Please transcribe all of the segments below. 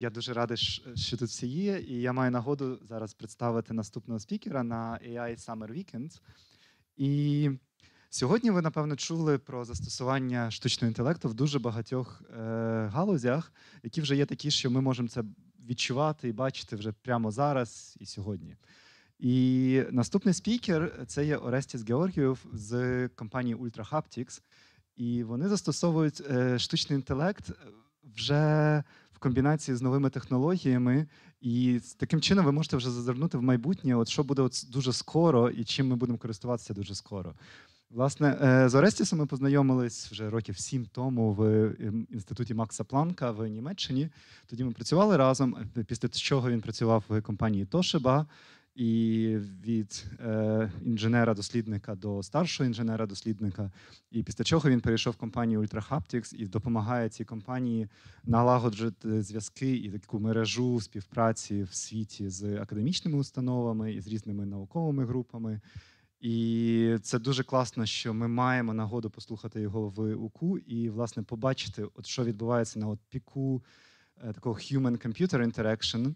Я дуже радий, що тут всі є, і я маю нагоду зараз представити наступного спікера на AI Summer Weekend. І сьогодні ви, напевно, чули про застосування штучного інтелекту в дуже багатьох е, галузях, які вже є такі, що ми можемо це відчувати і бачити вже прямо зараз і сьогодні. І наступний спікер це є Орестіс Георгієв з компанії Ultra Haptics. І вони застосовують е, штучний інтелект вже в комбінації з новими технологіями, і таким чином ви можете вже зазирнути в майбутнє, от що буде от дуже скоро і чим ми будемо користуватися дуже скоро. Власне, е, з Орестісом ми познайомились вже років сім тому в ем, інституті Макса Планка в Німеччині. Тоді ми працювали разом. е, Після чого він працював в компанії Toshiba. І від е, інженера-дослідника до старшого інженера-дослідника. І після чого він перейшов в компанію Ultra Haptics і допомагає цій компанії налагоджувати зв'язки і таку мережу співпраці в світі з академічними установами і з різними науковими групами. І це дуже класно, що ми маємо нагоду послухати його в УКУ і, власне, побачити, от що відбувається на от піку е, такого human-computer interaction.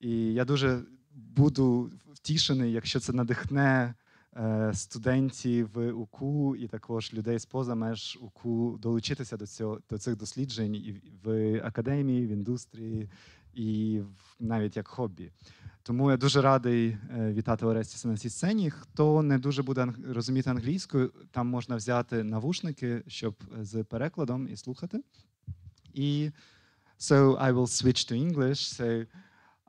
І я дуже буду втішений, якщо це надихне е, студентів УКУ і також людей з поза меж УКУ долучитися до цього до цих досліджень і в академії, в індустрії, і навіть як хобі. Тому я дуже радий е, вітати Орестіса на цій сцені. Хто не дуже буде розуміти англійською, там можна взяти навушники, щоб е, з перекладом і слухати. І so I will switch to English. So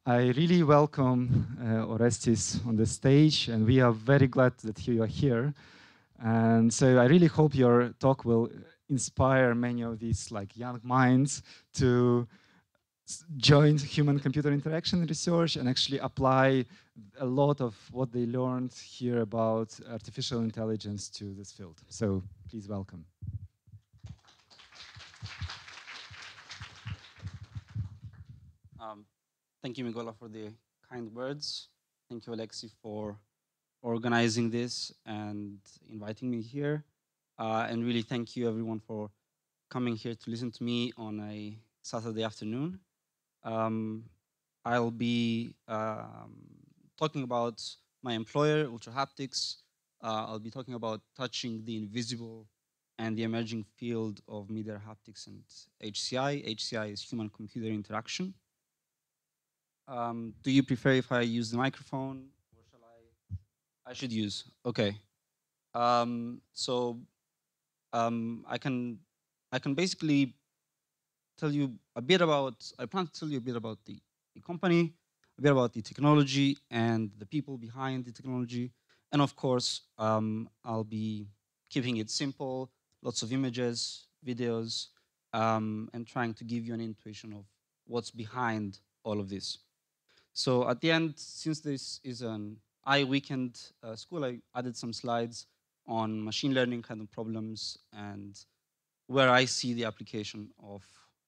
I really welcome uh, Orestis on the stage, and we are very glad that you are here. And so I really hope your talk will inspire many of these like young minds to join human-computer interaction research and actually apply a lot of what they learned here about artificial intelligence to this field. So please welcome. Um, thank you, Mikola, for the kind words. Thank you, Alexi, for organizing this and inviting me here. Uh, and really, thank you, everyone, for coming here to listen to me on a Saturday afternoon. Um, I'll be um, talking about my employer, Ultra Haptics. Uh, I'll be talking about touching the invisible and the emerging field of mid air haptics and HCI. HCI is human computer interaction. Um, do you prefer if I use the microphone shall I? I should use. Okay. Um, so um, I can I can basically tell you a bit about. I plan to tell you a bit about the, the company, a bit about the technology and the people behind the technology, and of course um, I'll be keeping it simple, lots of images, videos, um, and trying to give you an intuition of what's behind all of this. So at the end, since this is an AI weekend uh, school, I added some slides on machine learning kind of problems and where I see the application of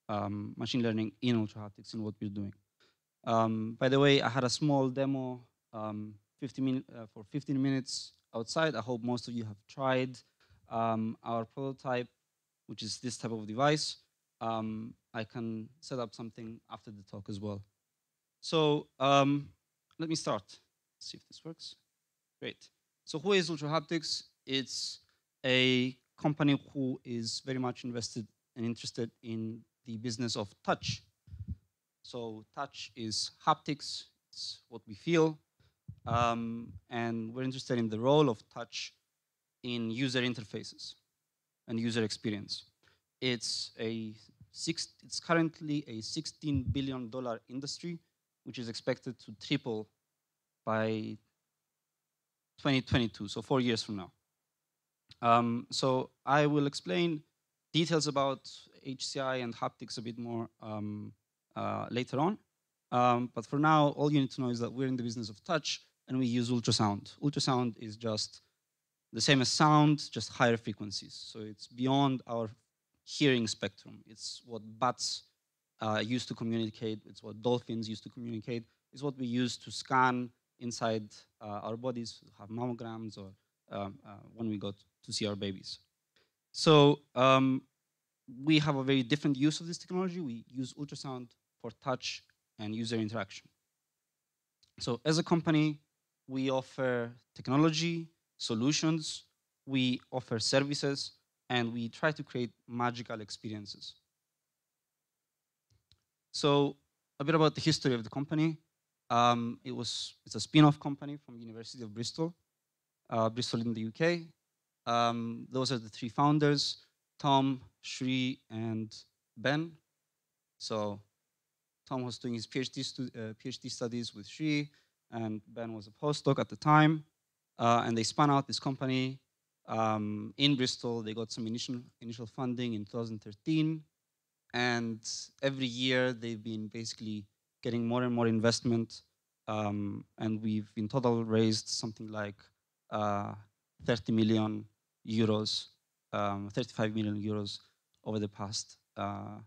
um, machine learning in ultra haptics in what we're doing. Um, by the way, I had a small demo um, 50 min- uh, for 15 minutes outside. I hope most of you have tried um, our prototype, which is this type of device. Um, I can set up something after the talk as well. So um, let me start. See if this works. Great. So who is Ultra Haptics? It's a company who is very much invested and interested in the business of touch. So touch is haptics, it's what we feel, um, and we're interested in the role of touch in user interfaces and user experience. It's a six, it's currently a 16 billion dollar industry, which is expected to triple by 2022, so four years from now. Um, so I will explain details about HCI and haptics a bit more um, uh, later on. Um, but for now, all you need to know is that we're in the business of touch and we use ultrasound. Ultrasound is just the same as sound, just higher frequencies. So it's beyond our hearing spectrum. It's what bats uh, used to communicate. It's what dolphins used to communicate. It's what we use to scan inside uh, our bodies, have mammograms, or um, uh, when we go to see our babies. So um, we have a very different use of this technology. We use ultrasound for touch and user interaction. So as a company, we offer technology, solutions, we offer services, and we try to create magical experiences. So a bit about the history of the company. Um, it was it's a spin-off company from University of Bristol, uh, Bristol in the UK. Um, those are the three founders: Tom, Shri, and Ben. So Tom was doing his PhD, stu- uh, PhD studies with Shri, and Ben was a postdoc at the time. Uh, and they spun out this company um, in Bristol. They got some initial initial funding in 2013, and every year they've been basically getting more and more investment. Um, and we've in total raised something like uh, 30 million euros, um, 35 million euros over the past uh,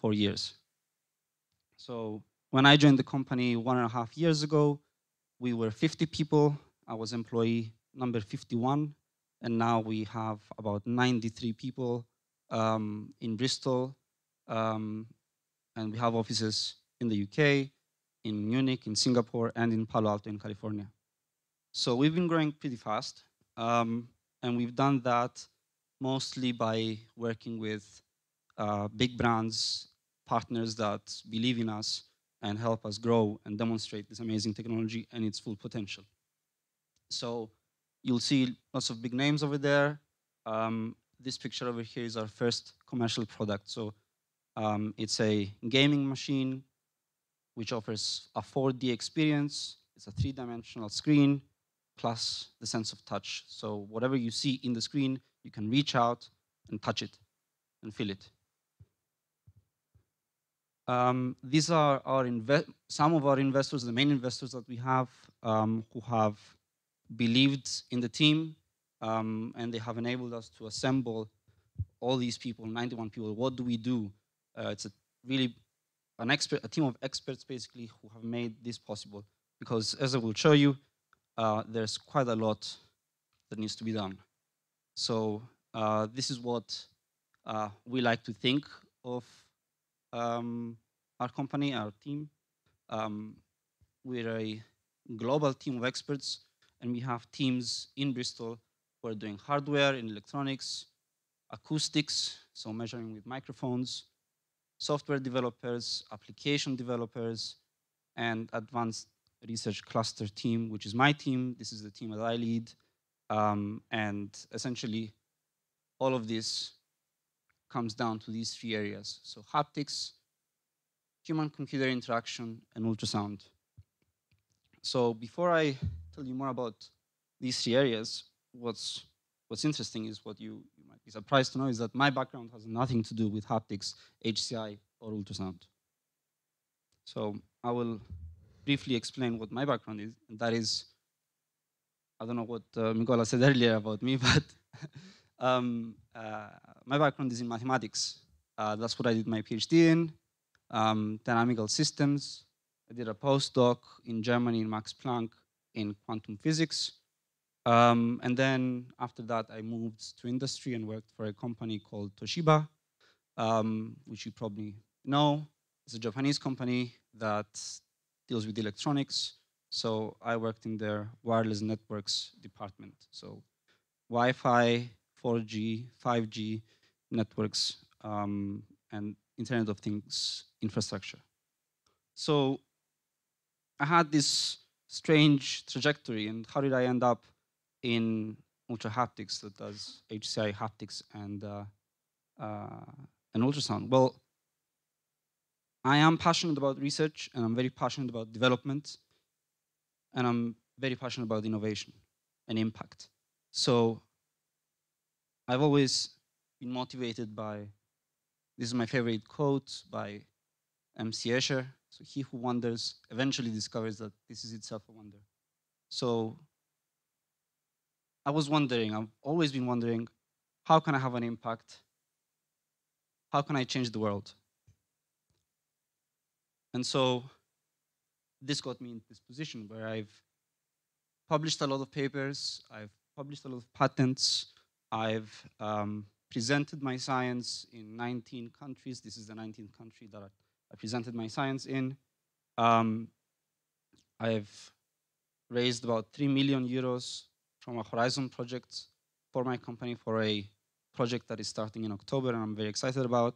four years. So when I joined the company one and a half years ago, we were 50 people. I was employee number 51, and now we have about 93 people um, in Bristol, um, and we have offices in the UK, in Munich, in Singapore, and in Palo Alto in California. So we've been growing pretty fast, um, and we've done that mostly by working with uh, big brands, partners that believe in us and help us grow and demonstrate this amazing technology and its full potential. So you'll see lots of big names over there. Um, this picture over here is our first commercial product. So um, it's a gaming machine which offers a 4D experience. It's a three-dimensional screen plus the sense of touch. So whatever you see in the screen, you can reach out and touch it and feel it. Um, these are our some of our investors, the main investors that we have, um, who have believed in the team, um, and they have enabled us to assemble all these people, 91 people. What do we do? Uh, it's a really an expert, a team of experts basically who have made this possible. Because as I will show you, uh, there's quite a lot that needs to be done. So uh, this is what uh, we like to think of um, our company, our team. Um, we're a global team of experts, and we have teams in Bristol who are doing hardware in electronics, acoustics, so measuring with microphones, software developers, application developers, and advanced research cluster team, which is my team. This is the team that I lead. Um, and essentially, all of this comes down to these three areas. So haptics, human-computer interaction, and ultrasound. So before I tell you more about these three areas, what's, what's interesting is what you, you might be surprised to know is that my background has nothing to do with haptics, HCI, or ultrasound. So I will briefly explain what my background is, and that is, I don't know what uh, Mikola said earlier about me, but um, uh, my background is in mathematics. Uh, that's what I did my PhD in, um, dynamical systems. I did a postdoc in Germany in Max Planck in quantum physics. Um, and then after that, I moved to industry and worked for a company called Toshiba, um, which you probably know. It's a Japanese company that deals with electronics. So I worked in their wireless networks department. So Wi-Fi, 4G, 5G networks, um, and Internet of Things infrastructure. So I had this strange trajectory, and how did I end up in ultra haptics that does HCI haptics and uh, uh, and ultrasound? Well, I am passionate about research, and I'm very passionate about development, and I'm very passionate about innovation and impact. So I've always been motivated by this is my favorite quote by M.C. Escher. So he who wonders eventually discovers that this is itself a wonder. So I was wondering, I've always been wondering, how can I have an impact? How can I change the world? And so this got me in this position where I've published a lot of papers, I've published a lot of patents, I've um, presented my science in 19 countries. This is the 19th country that I presented my science in. Um, I've raised about 3 million euros from a Horizon project for my company for a project that is starting in October and I'm very excited about.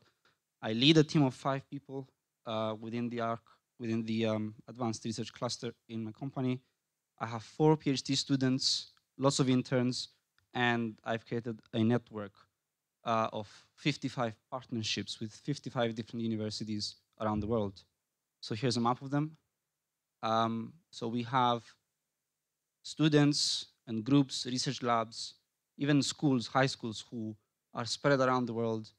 I lead a team of five people uh, within the ARC, within the um, advanced research cluster in my company. I have four PhD students, lots of interns, and I've created a network uh, of 55 partnerships with 55 different universities around the world. So here's a map of them. Um, so we have students and groups, research labs, even schools, high schools who are spread around the world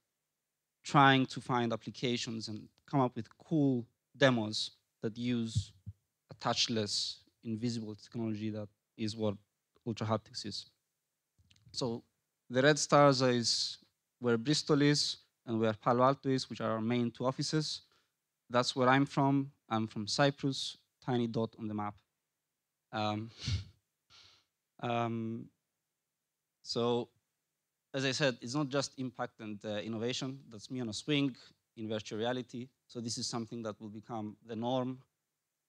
trying to find applications and come up with cool demos that use a touchless, invisible technology that is what ultra haptics is. So the red stars is where Bristol is and where Palo Alto is, which are our main two offices. That's where I'm from. I'm from Cyprus, tiny dot on the map. Um, um, so, as I said, it's not just impact and uh, innovation. That's me on a swing in virtual reality. So this is something that will become the norm.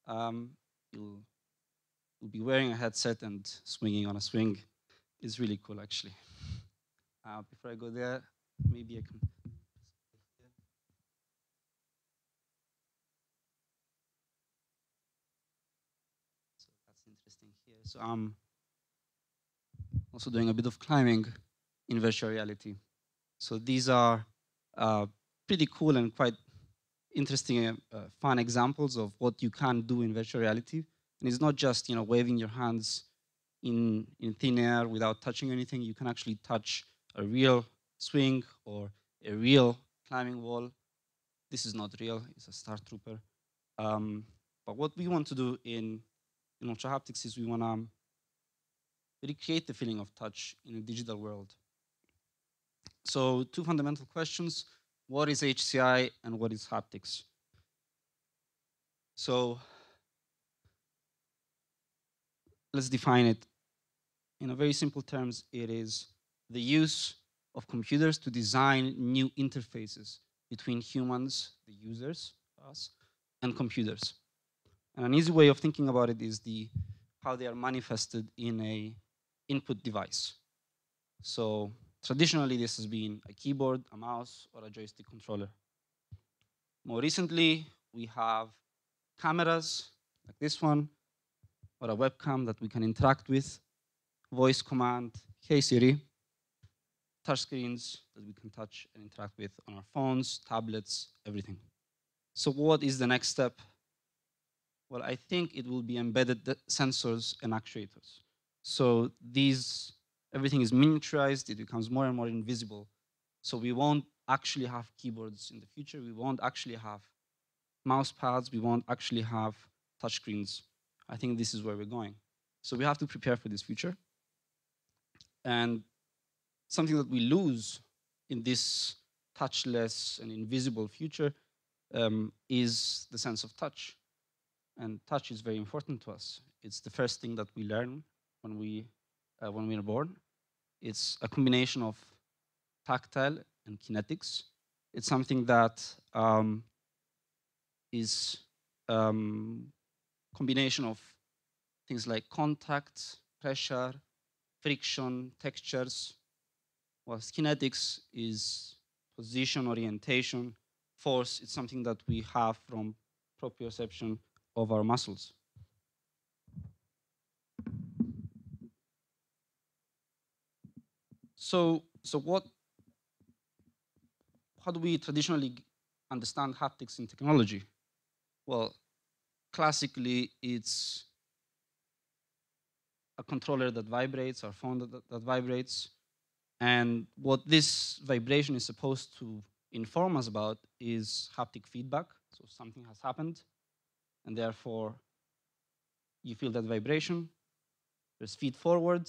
Um, you'll, you'll be wearing a headset and swinging on a swing. It's really cool, actually. Uh, before I go there, maybe I can. So that's interesting here. So I'm also doing a bit of climbing in virtual reality. So these are uh, pretty cool and quite interesting, uh, uh, fun examples of what you can do in virtual reality. And it's not just you know waving your hands in in thin air without touching anything. You can actually touch a real swing or a real climbing wall. This is not real, it's a Star Trooper. Um, but what we want to do in, in Ultra Haptics is we want to recreate the feeling of touch in a digital world. So two fundamental questions. What is HCI and what is haptics? So let's define it. In a very simple terms, it is the use of computers to design new interfaces between humans, the users, us, and computers. And an easy way of thinking about it is the how they are manifested in a input device. So traditionally, this has been a keyboard, a mouse, or a joystick controller. More recently, we have cameras like this one, or a webcam that we can interact with, voice command, hey Siri, touch screens that we can touch and interact with on our phones, tablets, everything. So what is the next step? Well, I think it will be embedded sensors and actuators. So these, everything is miniaturized, it becomes more and more invisible. So we won't actually have keyboards in the future, we won't actually have mouse pads, we won't actually have touchscreens. I think this is where we're going. So we have to prepare for this future. And something that we lose in this touchless and invisible future um, is the sense of touch. And touch is very important to us. It's the first thing that we learn when we, uh, when we are born. It's a combination of tactile and kinetics. It's something that um, is um, combination of things like contact, pressure, friction, textures, whilst kinetics is position, orientation, force. It's something that we have from proprioception of our muscles. So, so what, how do we traditionally understand haptics in technology? Well, classically, it's a controller that vibrates, or phone that, that vibrates, and what this vibration is supposed to inform us about is haptic feedback. So something has happened, and therefore you feel that vibration. There's feed forward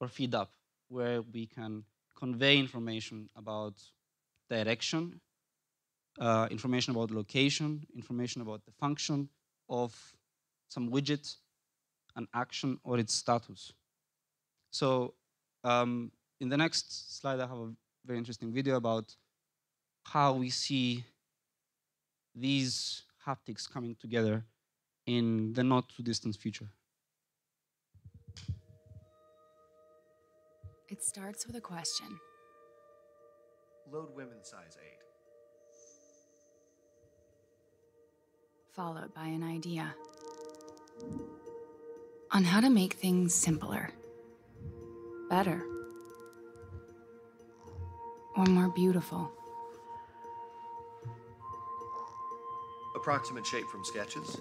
or feed up, where we can convey information about direction, uh, information about location, information about the function of some widget, an action, or its status. So um, in the next slide, I have a very interesting video about how we see these haptics coming together in the not too distant future? It starts with a question. Load women size 8. followed by an idea on how to make things simpler, better, or more beautiful. Approximate shape from sketches.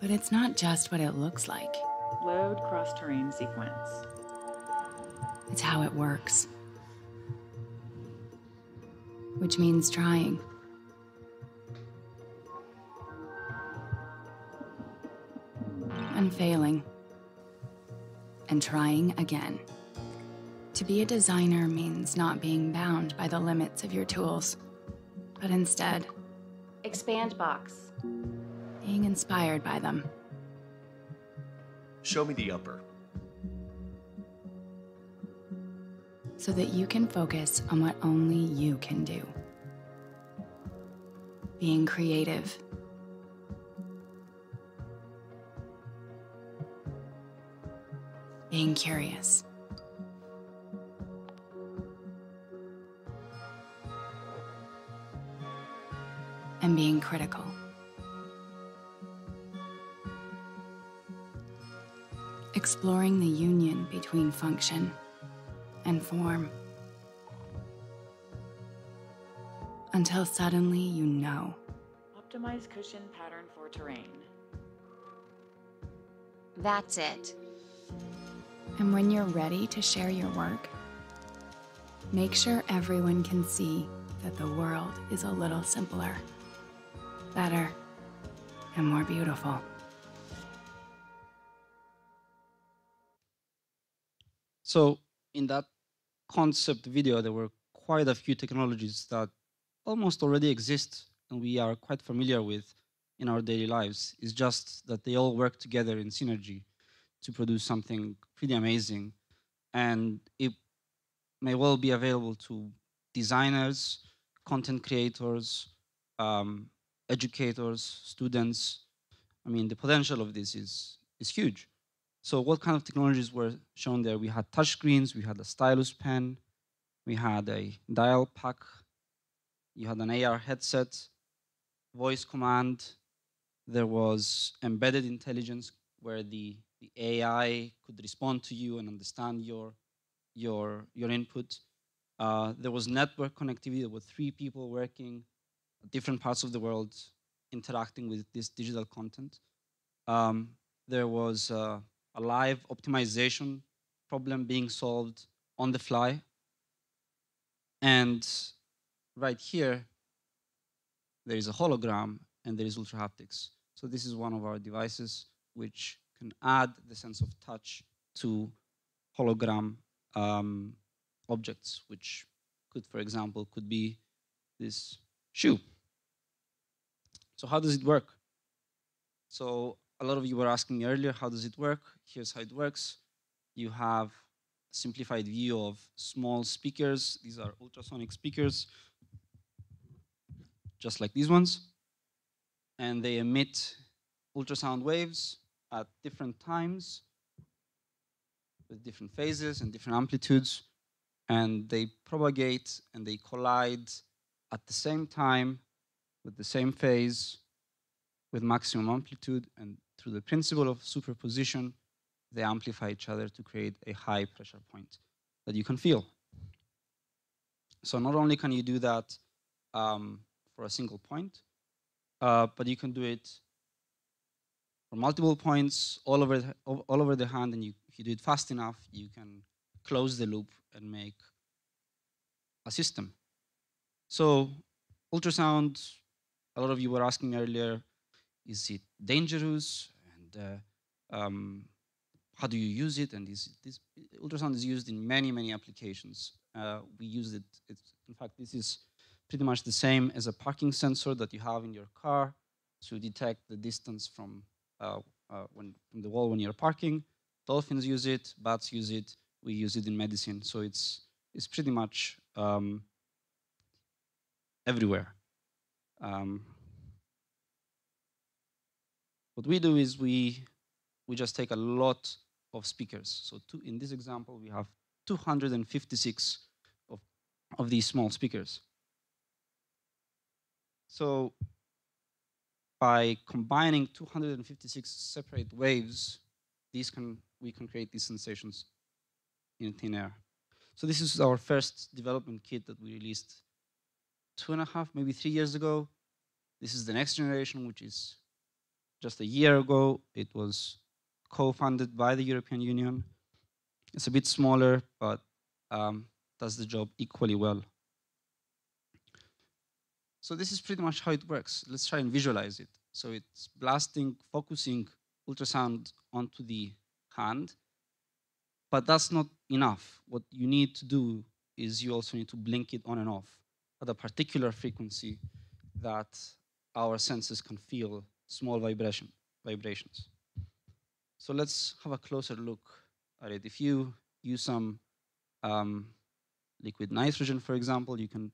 But it's not just what it looks like, Load cross terrain sequence. It's how it works. Which means trying. And failing. And trying again. To be a designer means not being bound by the limits of your tools, but instead Expand box. being inspired by them. Show me the upper. So that you can focus on what only you can do. Being creative. Being curious. And being critical. Exploring the union between function and form. Until suddenly you know. Optimize cushion pattern for terrain. That's it. And when you're ready to share your work, make sure everyone can see that the world is a little simpler, better, and more beautiful. So in that concept video, there were quite a few technologies that almost already exist and we are quite familiar with in our daily lives. It's just that they all work together in synergy to produce something pretty amazing. And it may well be available to designers, content creators, um, educators, students. I mean, the potential of this is, is huge. So what kind of technologies were shown there? We had touchscreens, we had a stylus pen, we had a dial pack, you had an AR headset, voice command, there was embedded intelligence where the, the AI could respond to you and understand your, your, your input. Uh, there was network connectivity, there were three people working different parts of the world interacting with this digital content. Um, there was uh, a live optimization problem being solved on the fly. And right here, there is a hologram and there is ultra haptics. So this is one of our devices which can add the sense of touch to hologram um, objects, which could, for example, could be this shoe. So how does it work? So a lot of you were asking me earlier, how does it work? Here's how it works. You have a simplified view of small speakers. These are ultrasonic speakers, just like these ones. And they emit ultrasound waves at different times with different phases and different amplitudes. And they propagate and they collide at the same time with the same phase with maximum amplitude and through the principle of superposition, they amplify each other to create a high pressure point that you can feel. So not only can you do that um, for a single point, uh, but you can do it for multiple points all over the, all over the hand, and you, if you do it fast enough, you can close the loop and make a system. So ultrasound, a lot of you were asking earlier, is it dangerous? And uh, um, how do you use it? And is this ultrasound is used in many many applications. Uh, we use it in fact this is pretty much the same as a parking sensor that you have in your car to detect the distance from uh, uh, when, from the wall when you're parking. Dolphins use it bats use it we use it in medicine. So it's it's pretty much um, everywhere. Um, what we do is we we just take a lot of speakers. So two, in this example, we have 256 of, of these small speakers. So by combining 256 separate waves, these can we can create these sensations in thin air. So this is our first development kit that we released two and a half, maybe three years ago. This is the next generation, which is just a year ago. It was co-funded by the European Union. It's a bit smaller, but um, does the job equally well. So this is pretty much how it works. Let's try and visualize it. So it's blasting, focusing ultrasound onto the hand, but that's not enough. What you need to do is you also need to blink it on and off at a particular frequency that our senses can feel small vibration, vibrations. So let's have a closer look at it. If you use some um, liquid nitrogen, for example, you can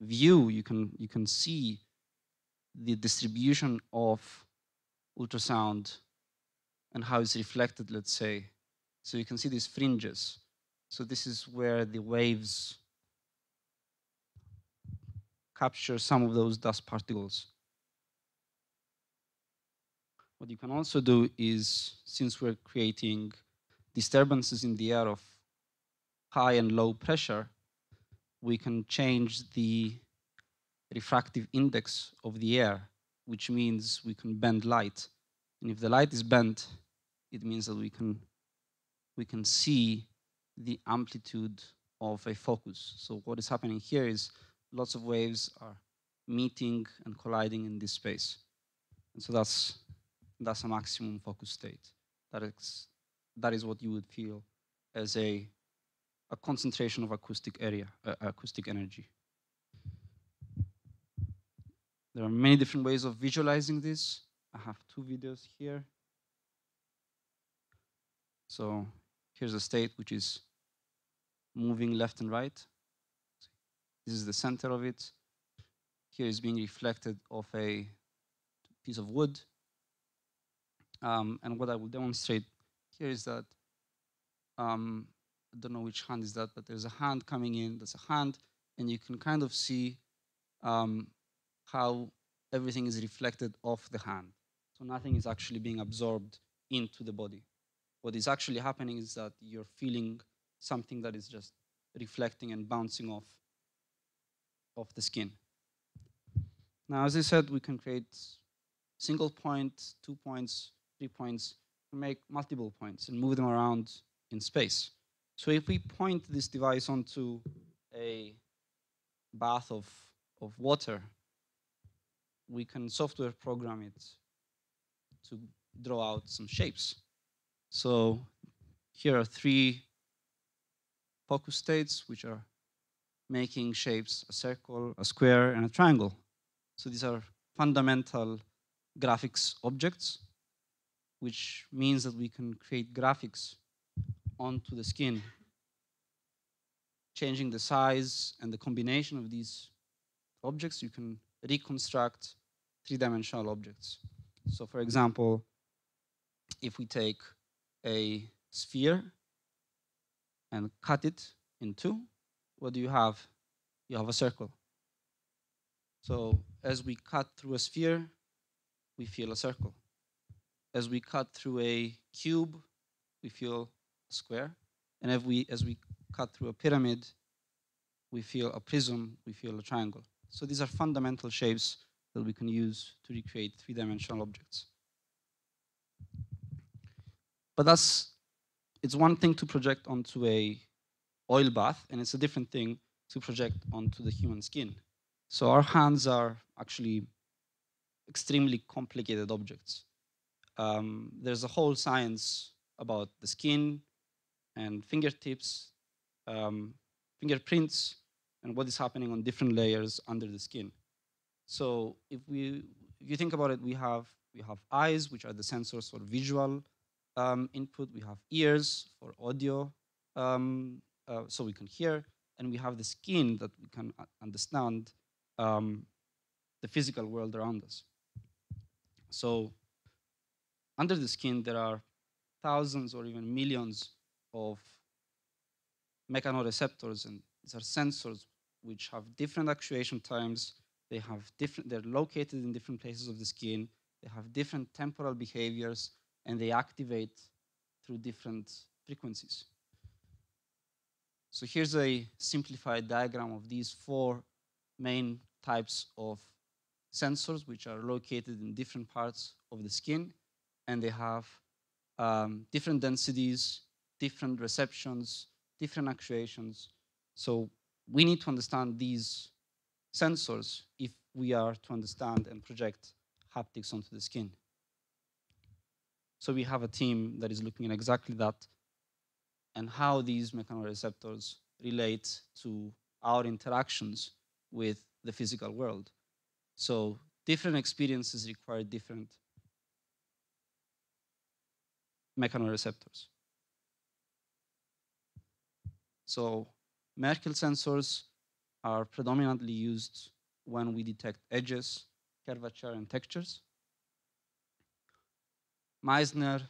view, you can, you can see the distribution of ultrasound and how it's reflected, let's say. So you can see these fringes. So this is where the waves capture some of those dust particles. What you can also do is, since we're creating disturbances in the air of high and low pressure, we can change the refractive index of the air, which means we can bend light. And if the light is bent, it means that we can, we can see the amplitude of a focus. So what is happening here is lots of waves are meeting and colliding in this space. And so that's, that's a maximum focus state. That is, that is what you would feel as a, a concentration of acoustic area, uh, acoustic energy. There are many different ways of visualizing this. I have two videos here. So here's a state which is moving left and right. This is the center of it. Here is being reflected of a piece of wood. Um, and what I will demonstrate here is that, um, I don't know which hand is that, but there's a hand coming in, there's a hand, and you can kind of see um, how everything is reflected off the hand. So nothing is actually being absorbed into the body. What is actually happening is that you're feeling something that is just reflecting and bouncing off of the skin. Now, as I said, we can create single point, two points, three points, make multiple points and move them around in space. So if we point this device onto a bath of, of water, we can software program it to draw out some shapes. So here are three focus states, which are making shapes a circle, a square, and a triangle. So these are fundamental graphics objects, which means that we can create graphics onto the skin, changing the size and the combination of these objects, you can reconstruct three-dimensional objects. So for example, if we take a sphere and cut it in two, what do you have? You have a circle. So as we cut through a sphere, we feel a circle. As we cut through a cube, we feel a square. And if we, as we cut through a pyramid, we feel a prism, we feel a triangle. So these are fundamental shapes that we can use to recreate three-dimensional objects. But that's, it's one thing to project onto a oil bath, and it's a different thing to project onto the human skin. So our hands are actually extremely complicated objects. Um, there's a whole science about the skin and fingertips, um, fingerprints, and what is happening on different layers under the skin. So if we, if you think about it, we have we have eyes, which are the sensors for visual um, input. We have ears for audio, um, uh, so we can hear, and we have the skin that we can understand um, the physical world around us. So, under the skin, there are thousands or even millions of mechanoreceptors, and these are sensors which have different actuation times. They have different. They're located in different places of the skin. They have different temporal behaviors, and they activate through different frequencies. So here's a simplified diagram of these four main types of sensors, which are located in different parts of the skin, and they have um, different densities, different receptions, different actuations. So we need to understand these sensors if we are to understand and project haptics onto the skin. So we have a team that is looking at exactly that and how these mechanoreceptors relate to our interactions with the physical world. So different experiences require different mechanoreceptors. So Merkel sensors are predominantly used when we detect edges, curvature, and textures. Meissner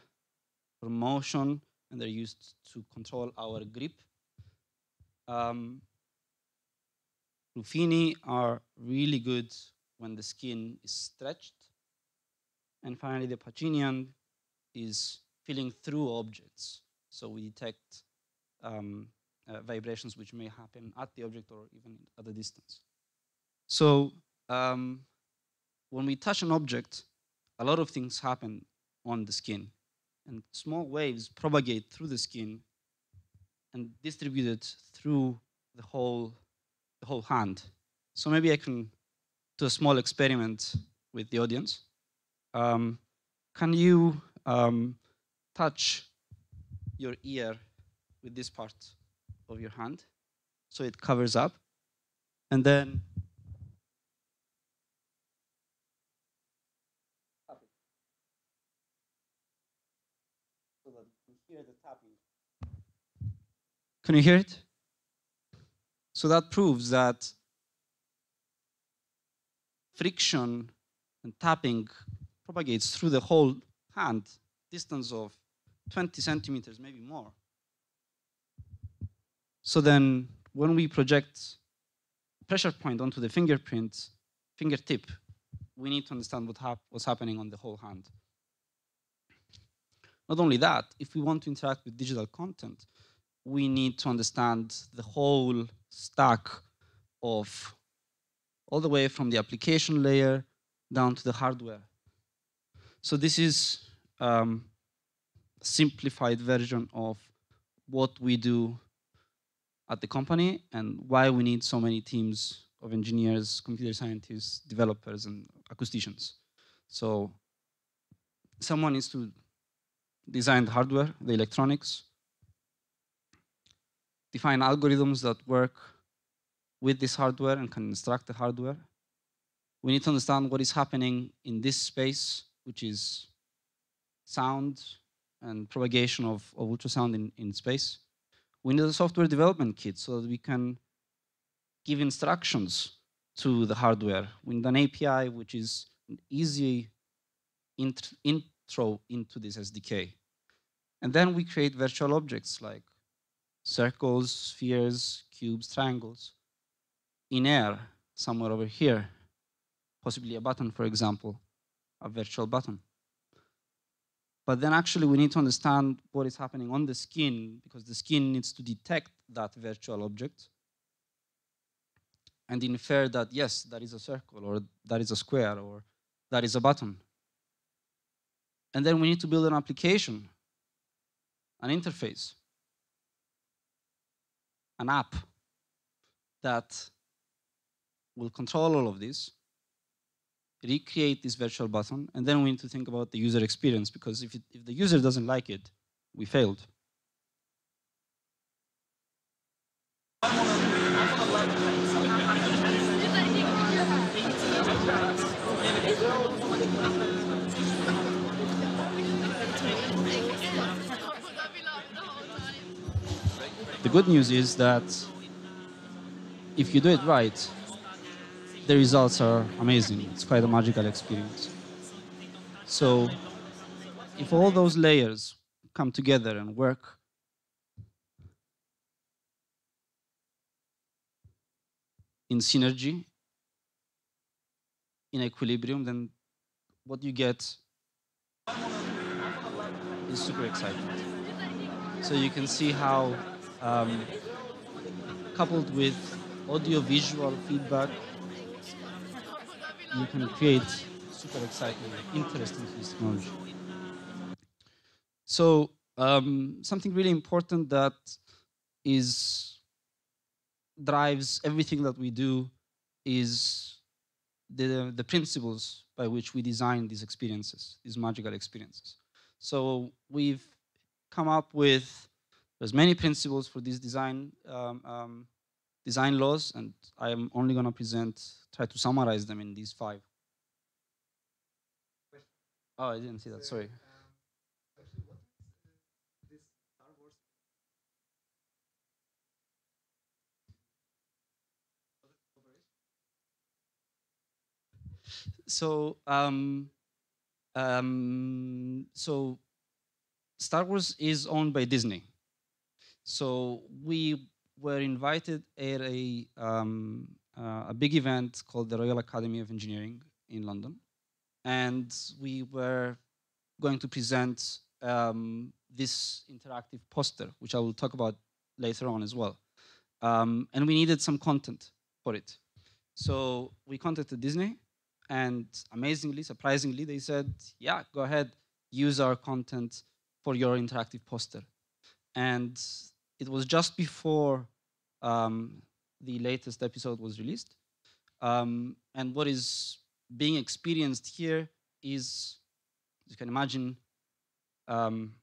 for motion, and they're used to control our grip. Um, Ruffini are really good when the skin is stretched. And finally, the Pacinian is feeling through objects. So we detect um, uh, vibrations which may happen at the object or even at a distance. So um, when we touch an object, a lot of things happen on the skin. And small waves propagate through the skin and distributed through the whole, the whole hand. So maybe I can do a small experiment with the audience. Um, can you um, touch your ear with this part of your hand so it covers up? And then. Can you hear it? So that proves that friction and tapping propagates through the whole hand, distance of 20 centimeters, maybe more. So then when we project pressure point onto the fingerprint, fingertip, we need to understand what hap what's happening on the whole hand. Not only that, if we want to interact with digital content, we need to understand the whole stack of all the way from the application layer down to the hardware. So this is um, simplified version of what we do at the company and why we need so many teams of engineers, computer scientists, developers, and acousticians. So someone needs to design the hardware, the electronics, define algorithms that work with this hardware and can instruct the hardware. We need to understand what is happening in this space, which is sound and propagation of, of ultrasound in, in space. We need a software development kit so that we can give instructions to the hardware. We need an API, which is an easy int intro into this SDK. And then we create virtual objects like circles, spheres, cubes, triangles in air, somewhere over here, possibly a button, for example, a virtual button. But then actually we need to understand what is happening on the skin because the skin needs to detect that virtual object and infer that, yes, that is a circle or that is a square or that is a button. And then we need to build an application, an interface, an app that will control all of this, recreate this virtual button, and then we need to think about the user experience because if, it, if the user doesn't like it, we failed. The good news is that if you do it right, the results are amazing. It's quite a magical experience. So, if all those layers come together and work, in synergy, in equilibrium, then what you get is super exciting. So you can see how, um, coupled with audio-visual feedback, you can create super exciting interest in technology. So um, something really important that is drives everything that we do is the, the principles by which we design these experiences, these magical experiences. So we've come up with there's many principles for these design um, um, design laws, and I am only going to present try to summarize them in these five. Oh, I didn't see that. Sorry. so um, um, so Star Wars is owned by Disney. So we were invited at a um, uh, a big event called the Royal Academy of Engineering in London, and we were going to present um, this interactive poster, which I will talk about later on as well. Um, and we needed some content for it. So we contacted Disney and amazingly, surprisingly, they said, yeah, go ahead, use our content for your interactive poster. And it was just before um, the latest episode was released. Um, and what is being experienced here is, you can imagine, um,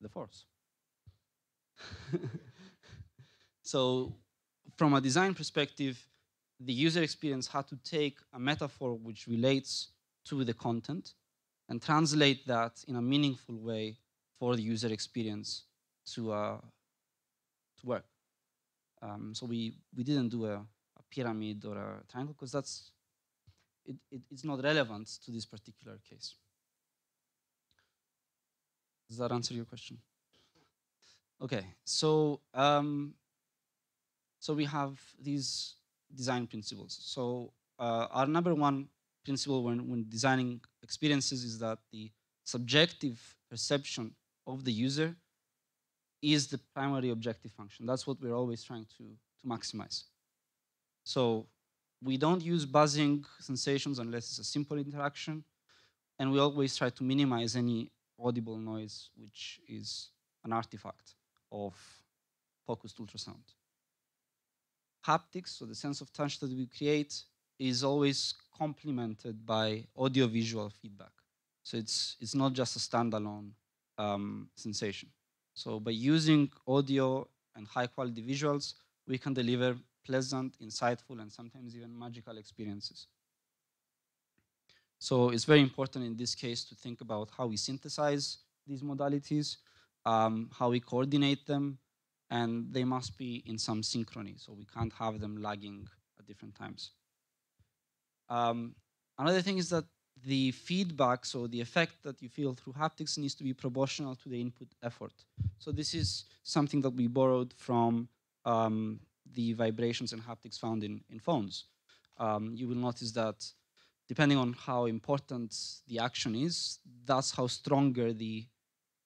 the force. so from a design perspective, the user experience had to take a metaphor which relates to the content and translate that in a meaningful way for the user experience to, uh, to work. Um, so we, we didn't do a, a pyramid or a triangle because that's it, it, it's not relevant to this particular case. Does that answer your question? Okay, so um, so we have these design principles. So uh, our number one principle when, when designing experiences is that the subjective perception of the user is the primary objective function. That's what we're always trying to, to maximize. So we don't use buzzing sensations unless it's a simple interaction. And we always try to minimize any audible noise, which is an artifact of focused ultrasound haptics, so the sense of touch that we create, is always complemented by audio-visual feedback. So it's, it's not just a standalone um, sensation. So by using audio and high-quality visuals, we can deliver pleasant, insightful, and sometimes even magical experiences. So it's very important in this case to think about how we synthesize these modalities, um, how we coordinate them, and they must be in some synchrony, so we can't have them lagging at different times. Um, another thing is that the feedback, so the effect that you feel through haptics needs to be proportional to the input effort. So this is something that we borrowed from um, the vibrations and haptics found in, in phones. Um, you will notice that depending on how important the action is, that's how stronger the,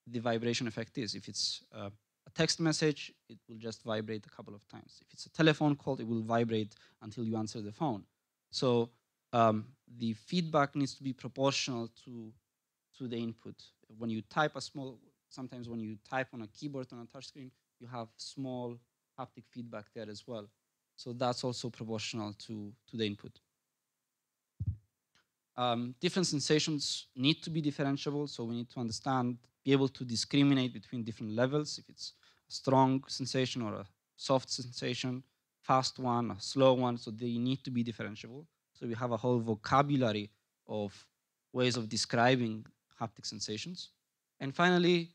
the vibration effect is. If it's uh, text message, it will just vibrate a couple of times. If it's a telephone call, it will vibrate until you answer the phone. So um, the feedback needs to be proportional to, to the input. When you type a small, sometimes when you type on a keyboard on a touchscreen, you have small haptic feedback there as well. So that's also proportional to, to the input. Um, different sensations need to be differentiable, so we need to understand, be able to discriminate between different levels. If it's a strong sensation or a soft sensation, fast one, a slow one, so they need to be differentiable. So we have a whole vocabulary of ways of describing haptic sensations. And finally,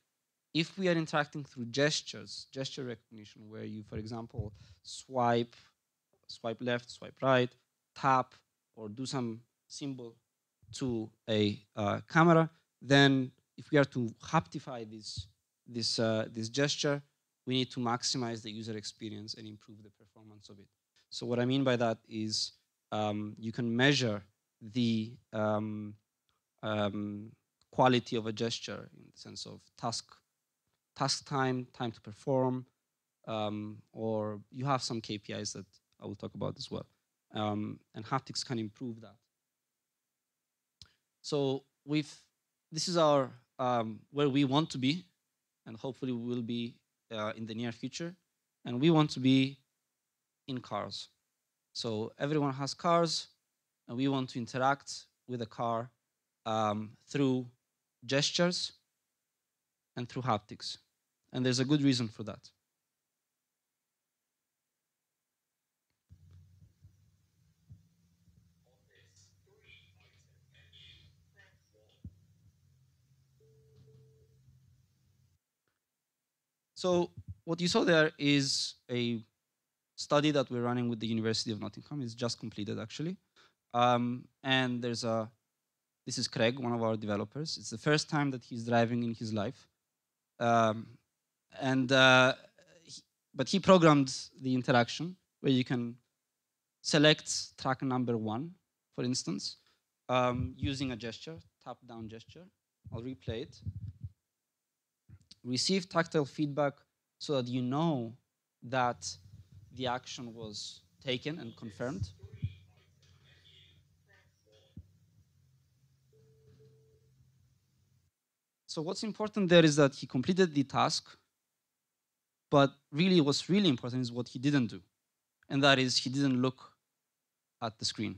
if we are interacting through gestures, gesture recognition, where you, for example, swipe, swipe left, swipe right, tap, or do some symbol to a uh, camera, then if we are to haptify this, this, uh, this gesture, we need to maximize the user experience and improve the performance of it. So what I mean by that is um, you can measure the um, um, quality of a gesture in the sense of task, task time, time to perform, um, or you have some KPIs that I will talk about as well. Um, and haptics can improve that. So we've, this is our, um, where we want to be, and hopefully we will be uh, in the near future. And we want to be in cars. So everyone has cars, and we want to interact with a car um, through gestures and through haptics. And there's a good reason for that. So what you saw there is a study that we're running with the University of Nottingham. It's just completed actually. Um, and there's a, this is Craig, one of our developers. It's the first time that he's driving in his life. Um, and, uh, he, but he programmed the interaction where you can select track number one, for instance, um, using a gesture, tap down gesture. I'll replay it receive tactile feedback so that you know that the action was taken and confirmed. So what's important there is that he completed the task, but really what's really important is what he didn't do. And that is he didn't look at the screen.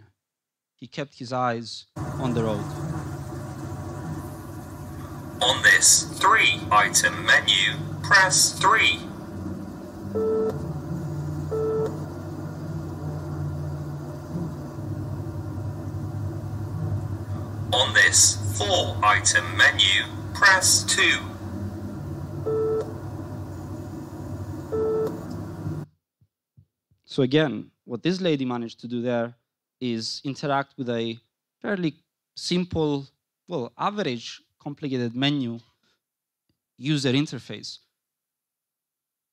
He kept his eyes on the road. On this three item menu, press 3. On this four item menu, press 2. So again, what this lady managed to do there is interact with a fairly simple, well, average complicated menu user interface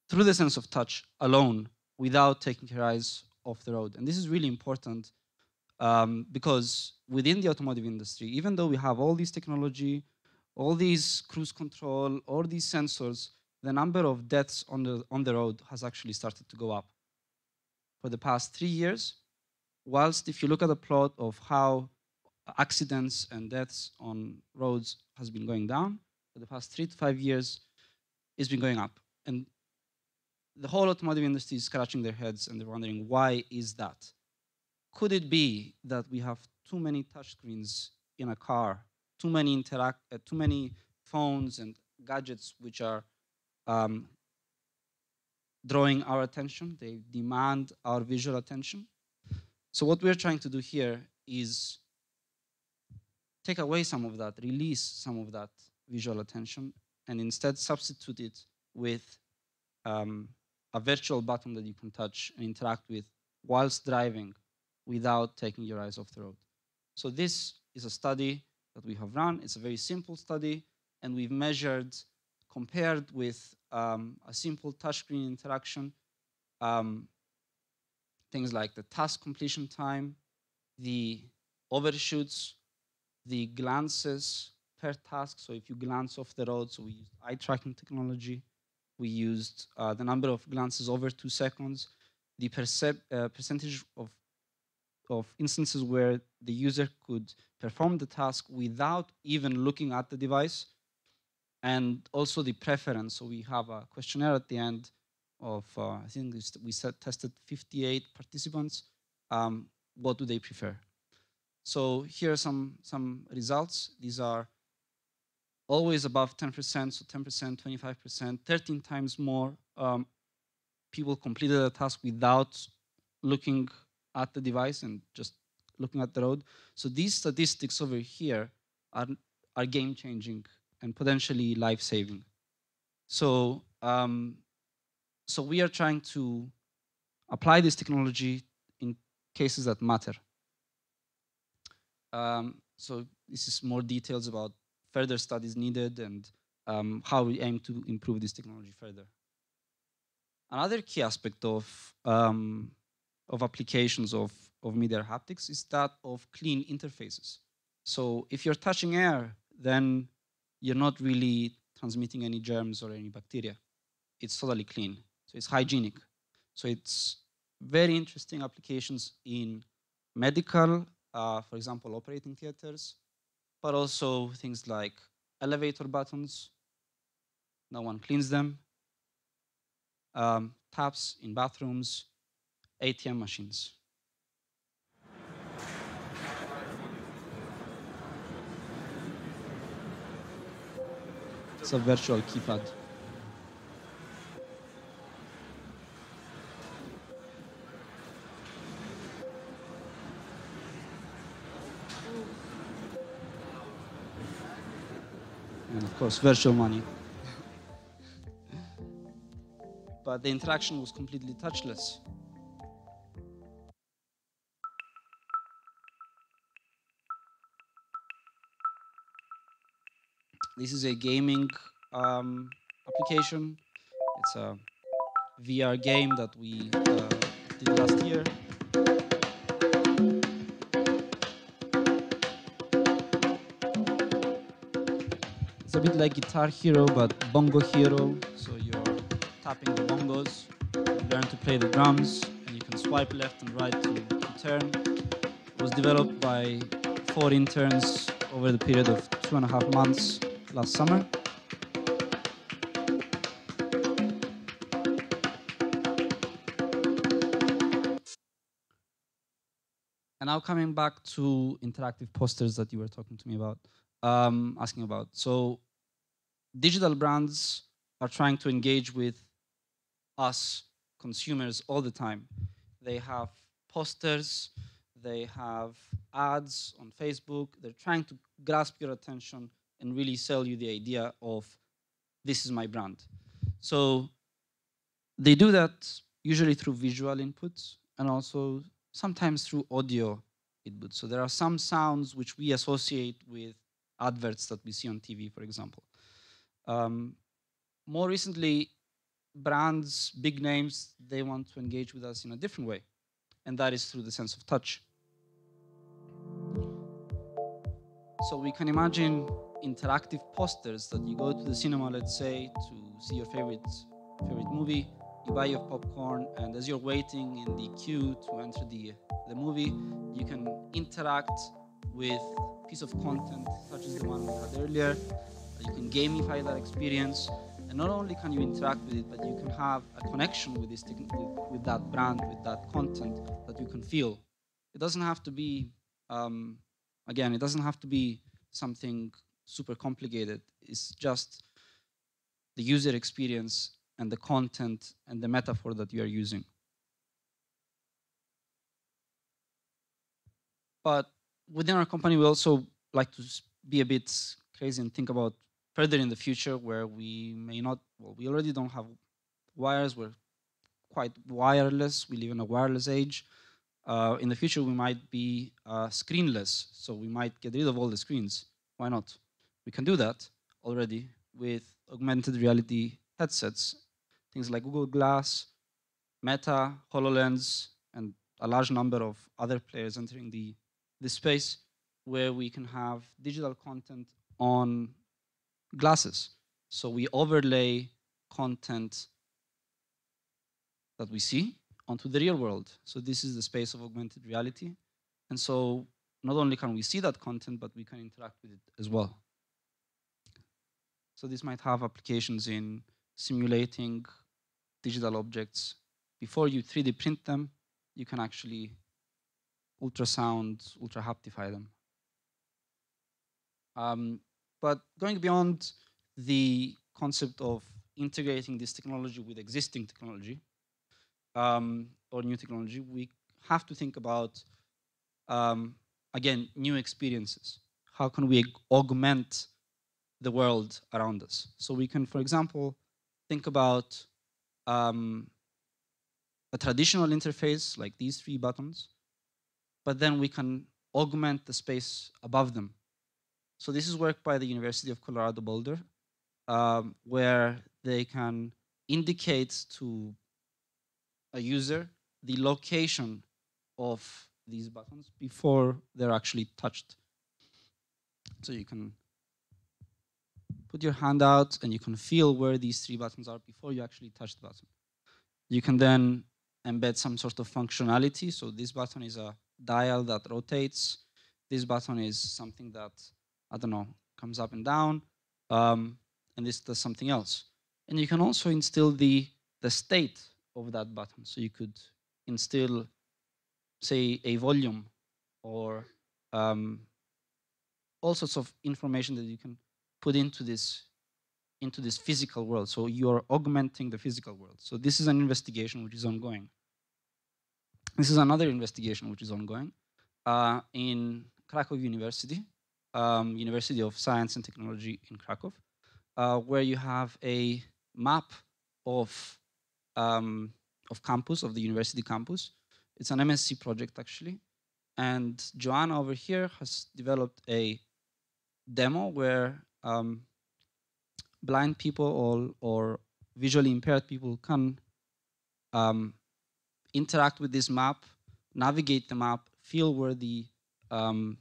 through the sense of touch alone without taking her eyes off the road. And this is really important um, because within the automotive industry, even though we have all this technology, all these cruise control, all these sensors, the number of deaths on the, on the road has actually started to go up. For the past three years, whilst if you look at the plot of how accidents and deaths on roads has been going down for the past three to five years it's been going up and the whole automotive industry is scratching their heads and they're wondering why is that could it be that we have too many touchscreens in a car too many interact uh, too many phones and gadgets which are um, drawing our attention they demand our visual attention? So what we're trying to do here is take away some of that, release some of that visual attention, and instead substitute it with um, a virtual button that you can touch and interact with whilst driving without taking your eyes off the road. So this is a study that we have run. It's a very simple study, and we've measured, compared with um, a simple touchscreen interaction, um, things like the task completion time, the overshoots the glances per task. So if you glance off the road, so we used eye tracking technology. We used uh, the number of glances over two seconds, the uh, percentage of, of instances where the user could perform the task without even looking at the device, and also the preference. So we have a questionnaire at the end of, uh, I think we tested 58 participants. Um, what do they prefer? So here are some, some results. These are always above 10%, so 10%, 25%, 13 times more um, people completed a task without looking at the device and just looking at the road. So these statistics over here are, are game-changing and potentially life-saving. So, um, so we are trying to apply this technology in cases that matter. Um, so this is more details about further studies needed and um, how we aim to improve this technology further. Another key aspect of um, of applications of, of mid air haptics is that of clean interfaces. So if you're touching air, then you're not really transmitting any germs or any bacteria. It's totally clean. So it's hygienic. So it's very interesting applications in medical, uh, for example, operating theaters, but also things like elevator buttons. No one cleans them. Um, taps in bathrooms, ATM machines. It's a virtual keypad. And of course, virtual money. but the interaction was completely touchless. This is a gaming um, application. It's a VR game that we uh, did last year. It's a bit like Guitar Hero, but Bongo Hero. So you're tapping the bongos, you learn to play the drums, and you can swipe left and right to, to turn. It was developed by four interns over the period of two and a half months last summer. And now coming back to interactive posters that you were talking to me about, um, asking about. So digital brands are trying to engage with us consumers all the time. They have posters, they have ads on Facebook. They're trying to grasp your attention and really sell you the idea of this is my brand. So they do that usually through visual inputs and also sometimes through audio inputs. So there are some sounds which we associate with adverts that we see on TV, for example. Um, more recently, brands, big names, they want to engage with us in a different way, and that is through the sense of touch. So we can imagine interactive posters that you go to the cinema, let's say, to see your favorite favorite movie. You buy your popcorn, and as you're waiting in the queue to enter the the movie, you can interact with piece of content such as the one we had earlier. You can gamify that experience, and not only can you interact with it, but you can have a connection with this with, with that brand, with that content that you can feel. It doesn't have to be um, again, it doesn't have to be something super complicated. It's just the user experience and the content and the metaphor that you are using. But within our company, we also like to be a bit crazy and think about further in the future where we may not, well, we already don't have wires, we're quite wireless, we live in a wireless age. Uh, in the future, we might be uh, screenless, so we might get rid of all the screens. Why not? We can do that already with augmented reality headsets, things like Google Glass, Meta, HoloLens, and a large number of other players entering the, the space where we can have digital content on glasses. So we overlay content that we see onto the real world. So this is the space of augmented reality. And so not only can we see that content, but we can interact with it as well. So this might have applications in simulating digital objects. Before you 3D print them, you can actually ultrasound, ultra haptify them. Um, but going beyond the concept of integrating this technology with existing technology um, or new technology, we have to think about, um, again, new experiences. How can we augment the world around us? So we can, for example, think about um, a traditional interface like these three buttons, but then we can augment the space above them. So this is work by the University of Colorado Boulder, um, where they can indicate to a user the location of these buttons before they're actually touched. So you can put your hand out and you can feel where these three buttons are before you actually touch the button. You can then embed some sort of functionality. So this button is a dial that rotates. This button is something that, I don't know, comes up and down. Um, and this does something else. And you can also instill the, the state of that button. So you could instill, say, a volume or um, all sorts of information that you can put into this into this physical world. So you are augmenting the physical world. So this is an investigation which is ongoing. This is another investigation which is ongoing uh, in Krakow University, um, University of Science and Technology in Krakow, uh, where you have a map of um, of campus of the university campus. It's an MSc project actually, and Joanna over here has developed a demo where um, blind people or, or visually impaired people can um, interact with this map, navigate the map, feel where the um,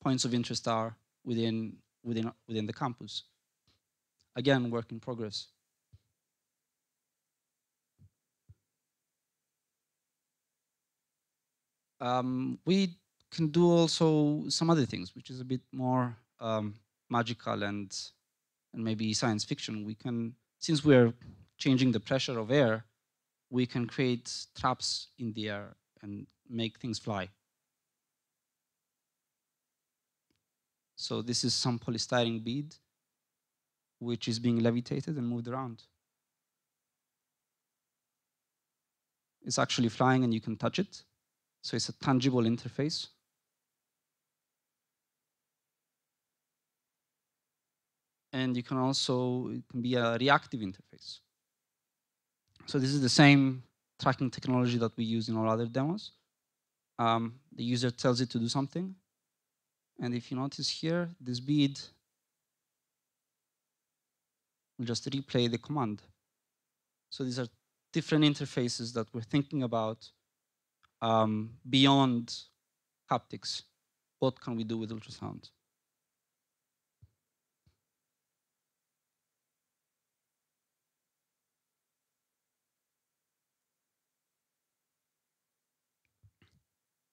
points of interest are within, within, within the campus. Again, work in progress. Um, we can do also some other things, which is a bit more um, magical and and maybe science fiction. We can, since we're changing the pressure of air, we can create traps in the air and make things fly. So this is some polystyrene bead, which is being levitated and moved around. It's actually flying and you can touch it. So it's a tangible interface. And you can also, it can be a reactive interface. So this is the same tracking technology that we use in all other demos. Um, the user tells it to do something. And if you notice here, this bead will just replay the command. So these are different interfaces that we're thinking about um, beyond haptics. What can we do with ultrasound?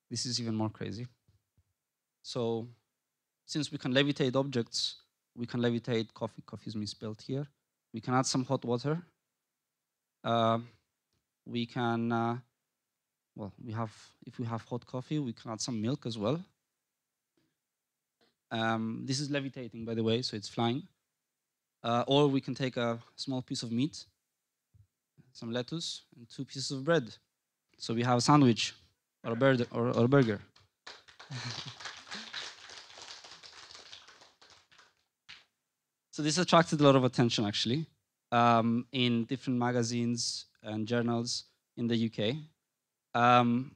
This is even more crazy. So since we can levitate objects, we can levitate coffee. Coffee is misspelled here. We can add some hot water. Uh, we can, uh, well, we have, if we have hot coffee, we can add some milk as well. Um, this is levitating, by the way, so it's flying. Uh, or we can take a small piece of meat, some lettuce, and two pieces of bread. So we have a sandwich or a bird or, or a burger. so this attracted a lot of attention actually um, in different magazines and journals in the UK. Um,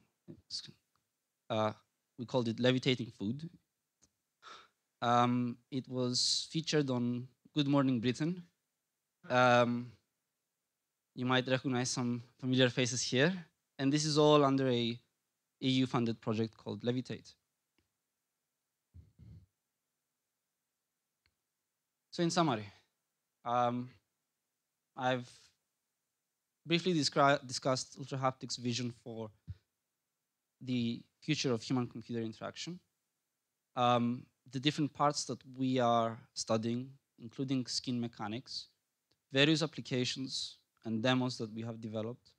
uh, we called it levitating food. Um, it was featured on Good Morning Britain. Um, you might recognize some familiar faces here. And this is all under a EU-funded project called Levitate. So in summary, um, I've briefly discussed ultrahaptics vision for the future of human-computer interaction. Um, the different parts that we are studying, including skin mechanics, various applications and demos that we have developed,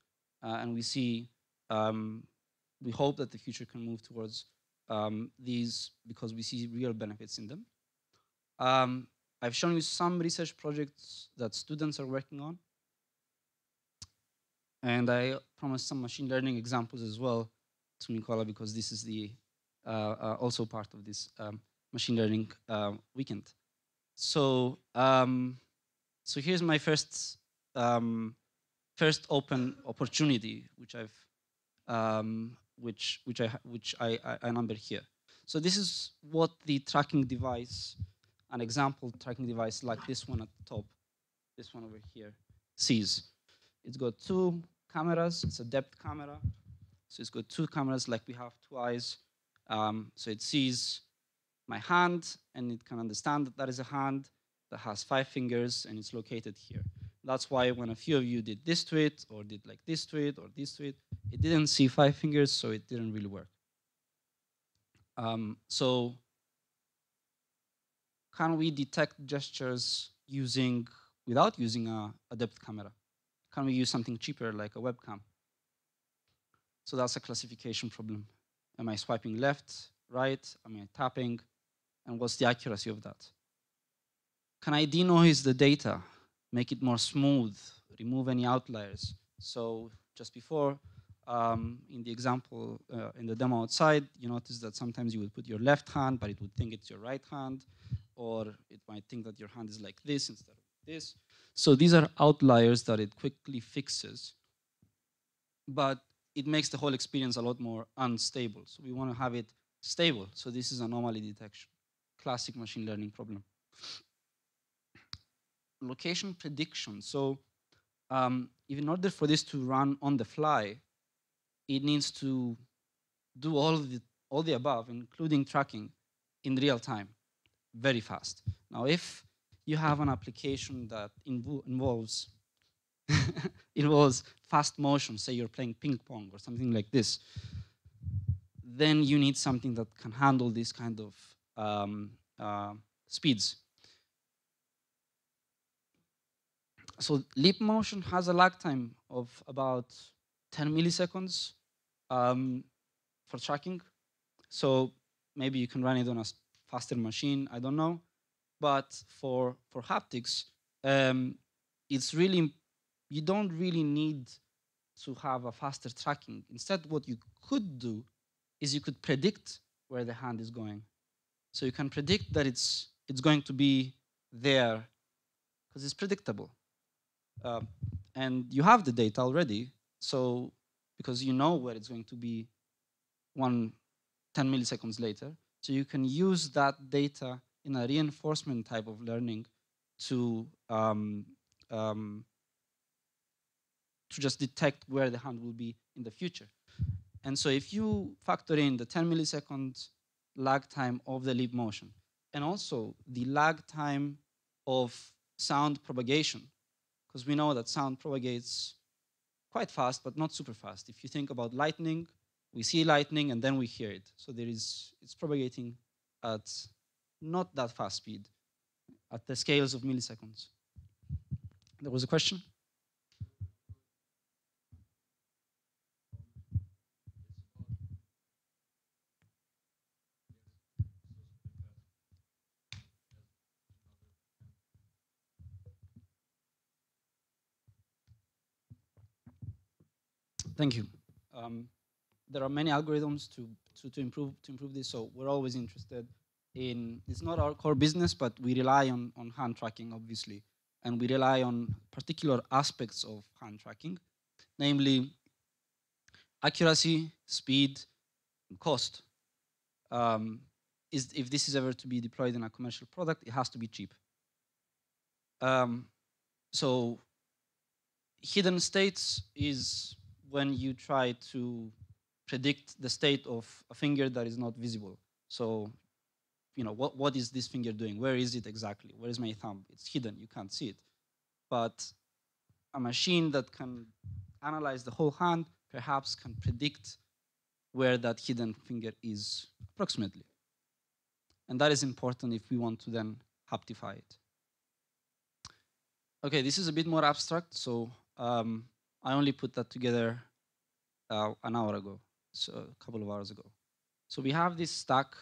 uh, and we see um, we hope that the future can move towards um, these because we see real benefits in them. Um, I've shown you some research projects that students are working on. And I promised some machine learning examples as well to Mikola because this is the uh, uh, also part of this um, machine learning uh, weekend. So, um, so here's my first um, first open opportunity, which I've um, which which I which I, I, I number here. So this is what the tracking device, an example tracking device like this one at the top, this one over here, sees. It's got two cameras. It's a depth camera. So it's got two cameras like we have two eyes. Um, so it sees my hand and it can understand that that is a hand that has five fingers and it's located here. That's why when a few of you did this it or did like this it or this it, it didn't see five fingers, so it didn't really work. Um, so can we detect gestures using without using a, a depth camera? Can we use something cheaper like a webcam? So that's a classification problem. Am I swiping left, right? Am I tapping? And what's the accuracy of that? Can I denoise the data, make it more smooth, remove any outliers? So just before, um, in the example, uh, in the demo outside, you notice that sometimes you would put your left hand, but it would think it's your right hand, or it might think that your hand is like this instead of this. So these are outliers that it quickly fixes, but it makes the whole experience a lot more unstable. So we want to have it stable. So this is anomaly detection, classic machine learning problem. Location prediction. So um, in order for this to run on the fly, it needs to do all the all the above, including tracking, in real time, very fast. Now, if you have an application that invo involves involves fast motion, say you're playing ping pong or something like this, then you need something that can handle these kind of um, uh, speeds. So leap motion has a lag time of about 10 milliseconds um, for tracking. So maybe you can run it on a faster machine, I don't know. But for, for haptics, um, it's really, you don't really need to have a faster tracking. Instead, what you could do is you could predict where the hand is going. So you can predict that it's, it's going to be there because it's predictable. Uh, and you have the data already, so because you know where it's going to be one 10 milliseconds later. So you can use that data in a reinforcement type of learning to um, um, to just detect where the hand will be in the future. And so if you factor in the 10 millisecond lag time of the leap motion, and also the lag time of sound propagation, because we know that sound propagates quite fast, but not super fast. If you think about lightning, we see lightning and then we hear it. So there is, it's propagating at not that fast speed, at the scales of milliseconds. There was a question? Thank you. Um, there are many algorithms to, to, to, improve, to improve this, so we're always interested in, it's not our core business, but we rely on, on hand tracking, obviously, and we rely on particular aspects of hand tracking, namely accuracy, speed, cost. Um, is, if this is ever to be deployed in a commercial product, it has to be cheap. Um, so hidden states is when you try to predict the state of a finger that is not visible. So, you know, what, what is this finger doing? Where is it exactly? Where is my thumb? It's hidden, you can't see it. But a machine that can analyze the whole hand perhaps can predict where that hidden finger is approximately. And that is important if we want to then haptify it. Okay, this is a bit more abstract, so um, I only put that together uh, an hour ago, so a couple of hours ago. So we have this stack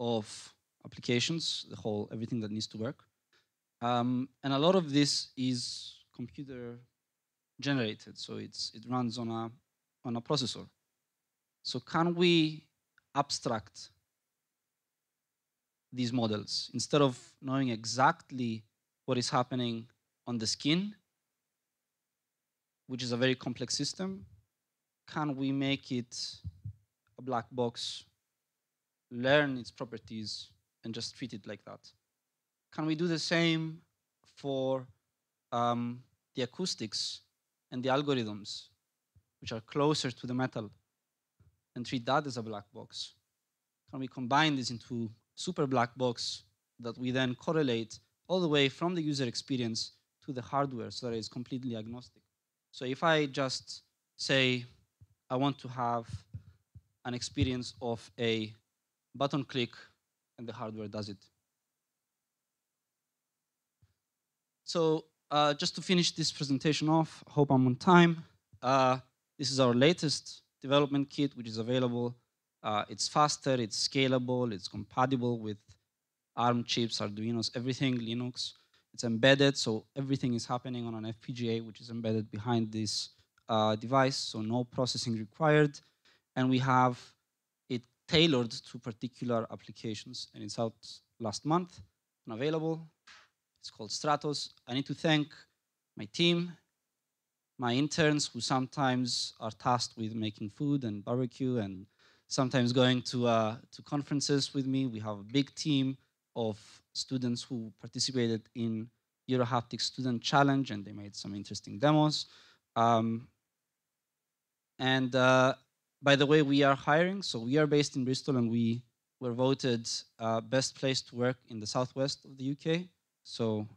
of applications, the whole everything that needs to work, um, and a lot of this is computer generated. So it's it runs on a on a processor. So can we abstract these models instead of knowing exactly what is happening on the skin which is a very complex system, can we make it a black box learn its properties and just treat it like that. Can we do the same for um, the acoustics and the algorithms, which are closer to the metal, and treat that as a black box? Can we combine this into super black box that we then correlate all the way from the user experience to the hardware so that it's completely agnostic? So if I just say I want to have an experience of a button click and the hardware does it. So uh, just to finish this presentation off, I hope I'm on time. Uh, this is our latest development kit, which is available. Uh, it's faster, it's scalable, it's compatible with ARM chips, Arduinos, everything, Linux. It's embedded, so everything is happening on an FPGA, which is embedded behind this uh, device, so no processing required. And we have it tailored to particular applications, and it's out last month and available. It's called Stratos. I need to thank my team, my interns who sometimes are tasked with making food and barbecue and sometimes going to, uh, to conferences with me. We have a big team of students who participated in EuroHaptic Student Challenge and they made some interesting demos. Um, and uh, by the way, we are hiring. So we are based in Bristol and we were voted uh, best place to work in the southwest of the UK. So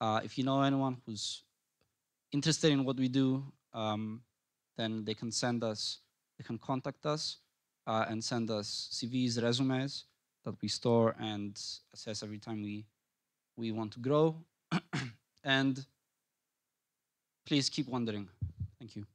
uh, if you know anyone who's interested in what we do, um, then they can send us, they can contact us uh, and send us CVs, resumes that we store and assess every time we we want to grow. and please keep wondering. Thank you.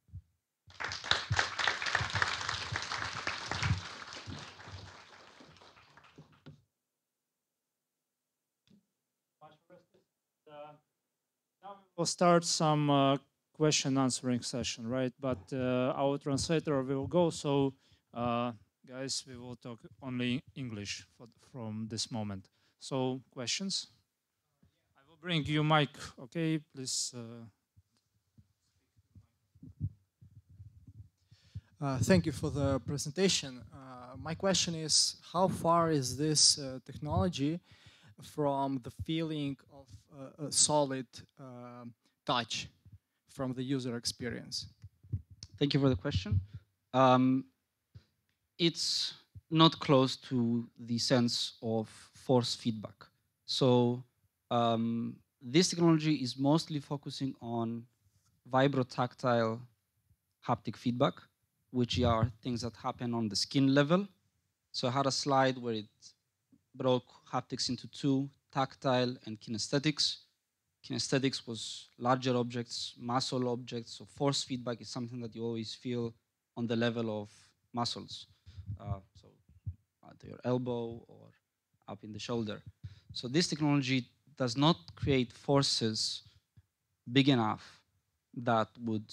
Now We'll start some uh, question answering session, right? But uh, our translator will go, so uh, guys, we will talk only English for, from this moment. So, questions? I will bring you mic, okay? Please. Uh, Uh, thank you for the presentation. Uh, my question is, how far is this uh, technology from the feeling of uh, a solid uh, touch from the user experience? Thank you for the question. Um, it's not close to the sense of force feedback. So um, this technology is mostly focusing on vibrotactile haptic feedback, which are things that happen on the skin level. So I had a slide where it broke haptics into two, tactile and kinesthetics. Kinesthetics was larger objects, muscle objects, so force feedback is something that you always feel on the level of muscles. Uh, so at your elbow or up in the shoulder. So this technology does not create forces big enough that would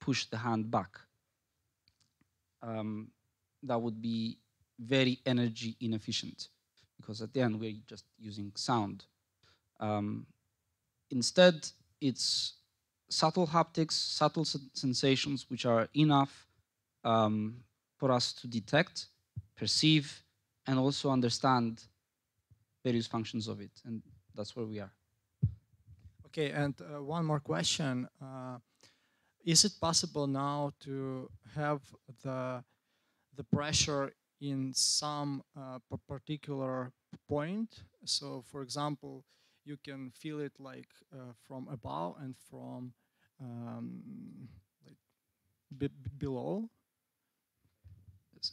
push the hand back. Um, that would be very energy inefficient because at the end we're just using sound. Um, instead, it's subtle haptics, subtle sensations which are enough um, for us to detect, perceive, and also understand various functions of it. And that's where we are. Okay, and uh, one more question. Uh, is it possible now to have the, the pressure in some uh, particular point? So, for example, you can feel it like uh, from above and from um, like below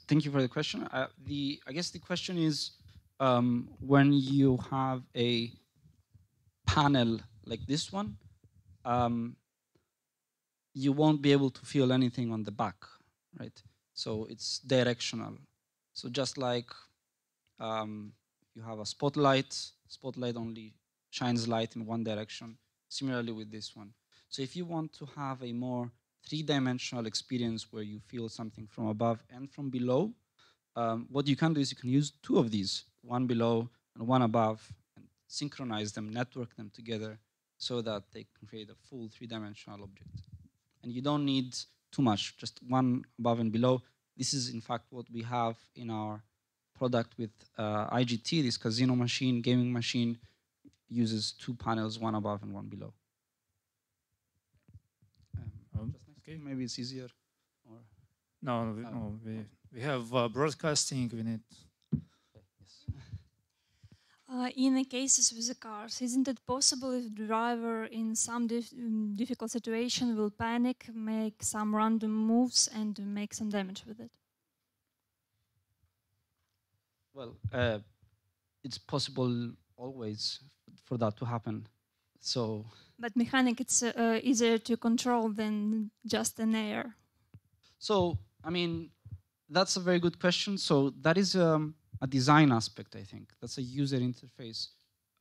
thank you for the question. Uh, the I guess the question is um, when you have a panel like this one, um, you won't be able to feel anything on the back, right? So it's directional. So just like um, you have a spotlight, spotlight only shines light in one direction. Similarly with this one. So if you want to have a more three-dimensional experience where you feel something from above and from below, um, what you can do is you can use two of these, one below and one above, and synchronize them, network them together so that they can create a full three-dimensional object. And you don't need too much, just one above and below. This is in fact what we have in our product with uh, IGT, this casino machine, gaming machine, uses two panels, one above and one below. Just next to you, maybe it's easier. Or No, no, we, Oh, no, we, we have uh, broadcasting. We need. yes. Uh, in the cases with the cars, isn't it possible if the driver in some dif- difficult situation will panic, make some random moves, and make some damage with it? Well, uh, it's possible always for that to happen. So But mechanic, it's uh, uh, easier to control than just an air. So, I mean, that's a very good question. So that is um, a design aspect, I think. That's a user interface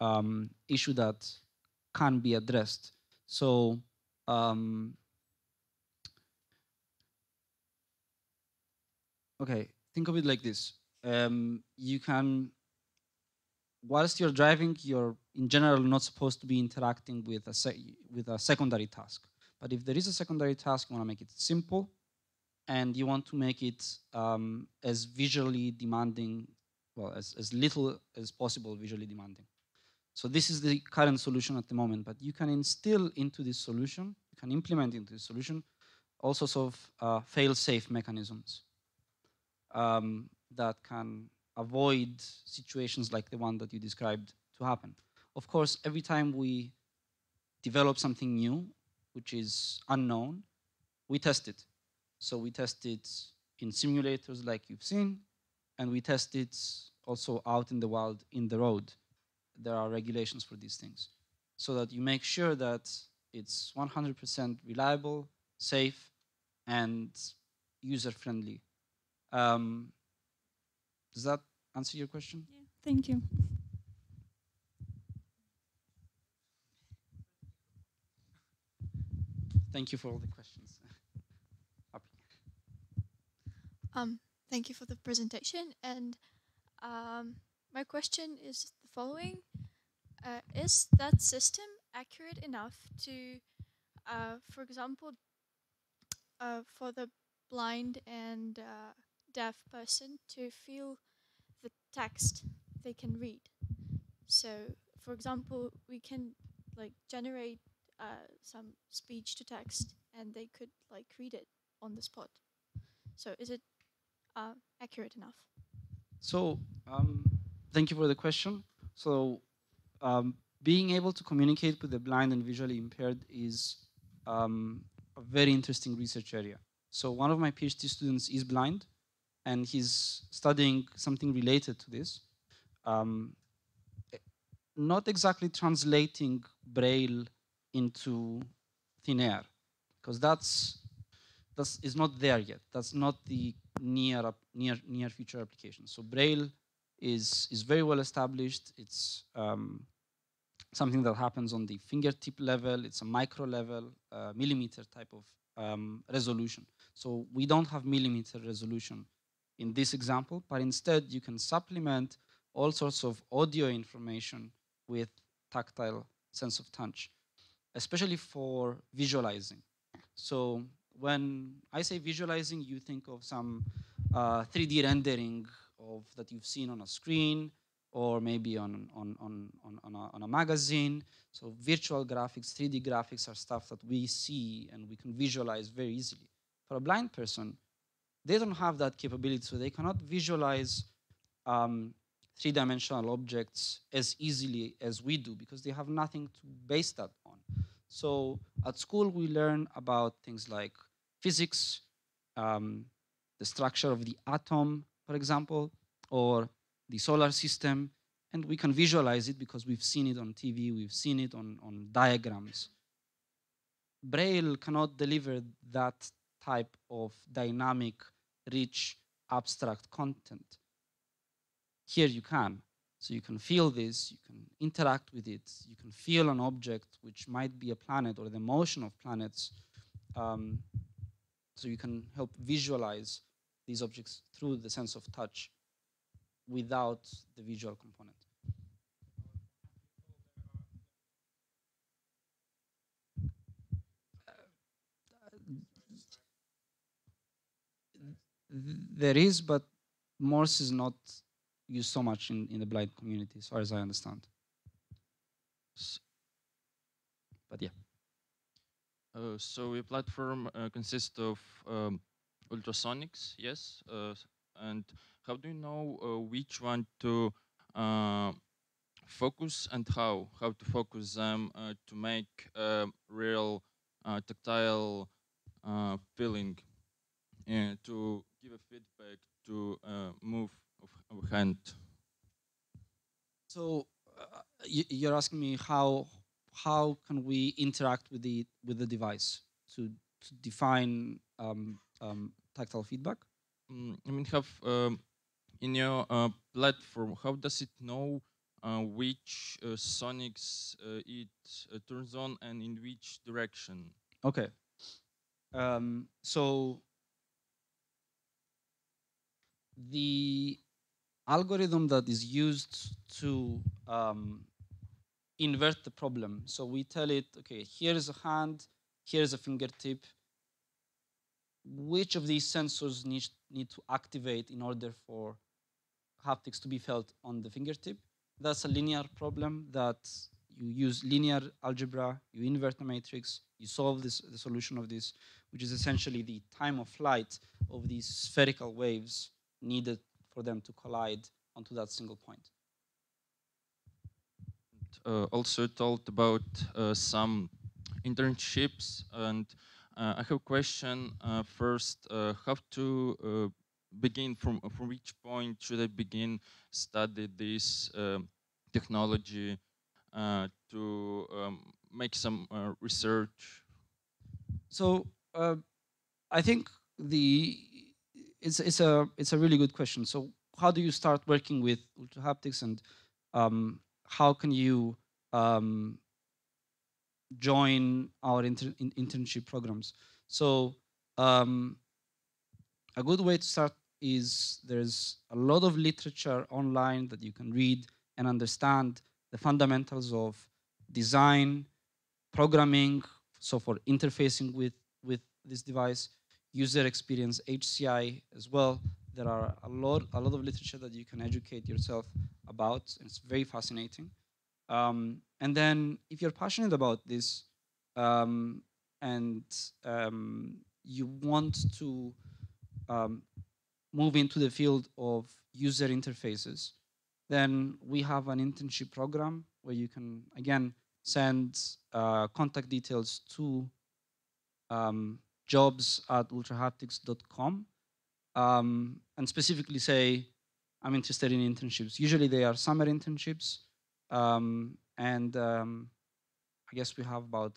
um, issue that can be addressed. So, um, okay, think of it like this. Um, you can, whilst you're driving, you're in general not supposed to be interacting with a, with a secondary task. But if there is a secondary task, you want to make it simple and you want to make it um, as visually demanding, well, as, as little as possible visually demanding. So this is the current solution at the moment, but you can instill into this solution, you can implement into this solution all sorts of uh, fail-safe mechanisms um, that can avoid situations like the one that you described to happen. Of course, every time we develop something new, which is unknown, we test it. So we test it in simulators like you've seen, and we test it also out in the wild in the road. There are regulations for these things so that you make sure that it's 100% reliable, safe, and user friendly. Um, does that answer your question? Yeah, thank you. Thank you for all the questions. Happy. Um, thank you for the presentation. And um, my question is the following: uh, Is that system accurate enough to, uh, for example, uh, for the blind and uh, deaf person to feel the text they can read? So, for example, we can like generate uh, some speech to text, and they could like read it on the spot. So, is it uh, accurate enough? So, um, thank you for the question. So, um, being able to communicate with the blind and visually impaired is um, a very interesting research area. So, one of my PhD students is blind, and he's studying something related to this. Um, not exactly translating Braille into thin air, because that's that's is not there yet. That's not the near near near future application. So Braille is is very well established. It's um, something that happens on the fingertip level. It's a micro level, uh, millimeter type of um, resolution. So we don't have millimeter resolution in this example, but instead you can supplement all sorts of audio information with tactile sense of touch, especially for visualizing. So when I say visualizing, you think of some uh, 3D rendering of that you've seen on a screen or maybe on, on, on, on, a, on a magazine. So virtual graphics, 3D graphics are stuff that we see and we can visualize very easily. For a blind person, they don't have that capability, so they cannot visualize um, three-dimensional objects as easily as we do because they have nothing to base that on. So at school, we learn about things like physics, um, the structure of the atom, for example, or the solar system, and we can visualize it because we've seen it on TV, we've seen it on, on diagrams. Braille cannot deliver that type of dynamic, rich, abstract content. Here you can. So you can feel this, you can interact with it, you can feel an object which might be a planet or the motion of planets. Um, so you can help visualize these objects through the sense of touch without the visual component. There is, but Morse is not used so much in, in the blind community, as far as I understand. S- But yeah. Uh, so your platform uh, consists of um, ultrasonics, yes. Uh, and how do you know uh, which one to uh, focus and how? How to focus them uh, to make a real uh, tactile uh, feeling, and to give a feedback to uh, move of, of hand. So uh, you're asking me how how can we interact with the with the device to to define um, um, tactile feedback? Mm, I mean, have um, in your uh, platform, how does it know uh, which uh, sonics uh, it uh, turns on and in which direction? Okay. Um, so the algorithm that is used to um, invert the problem. So we tell it, okay, here is a hand, here is a fingertip. Which of these sensors need, need to activate in order for haptics to be felt on the fingertip? That's a linear problem that you use linear algebra, you invert the matrix, you solve this, the solution of this, which is essentially the time of flight of these spherical waves needed for them to collide onto that single point. Uh, also talked about uh, some internships and uh, I have a question uh, first, uh, how to uh, begin from from which point should I begin study this um, technology uh, to um, make some uh, research? So uh, I think the it's it's a it's a really good question. So how do you start working with Ultrahaptics and um, how can you um, join our inter- in- internship programs? So um, a good way to start is there's a lot of literature online that you can read and understand the fundamentals of design, programming, so for interfacing with with this device, user experience, HCI as well. There are a lot a lot of literature that you can educate yourself about. It's very fascinating. Um, and then if you're passionate about this um, and um, you want to um, move into the field of user interfaces, then we have an internship program where you can again send uh, contact details to um, jobs at ultrahaptics.com um, and specifically say, I'm interested in internships. Usually they are summer internships. Um, and um, I guess we have about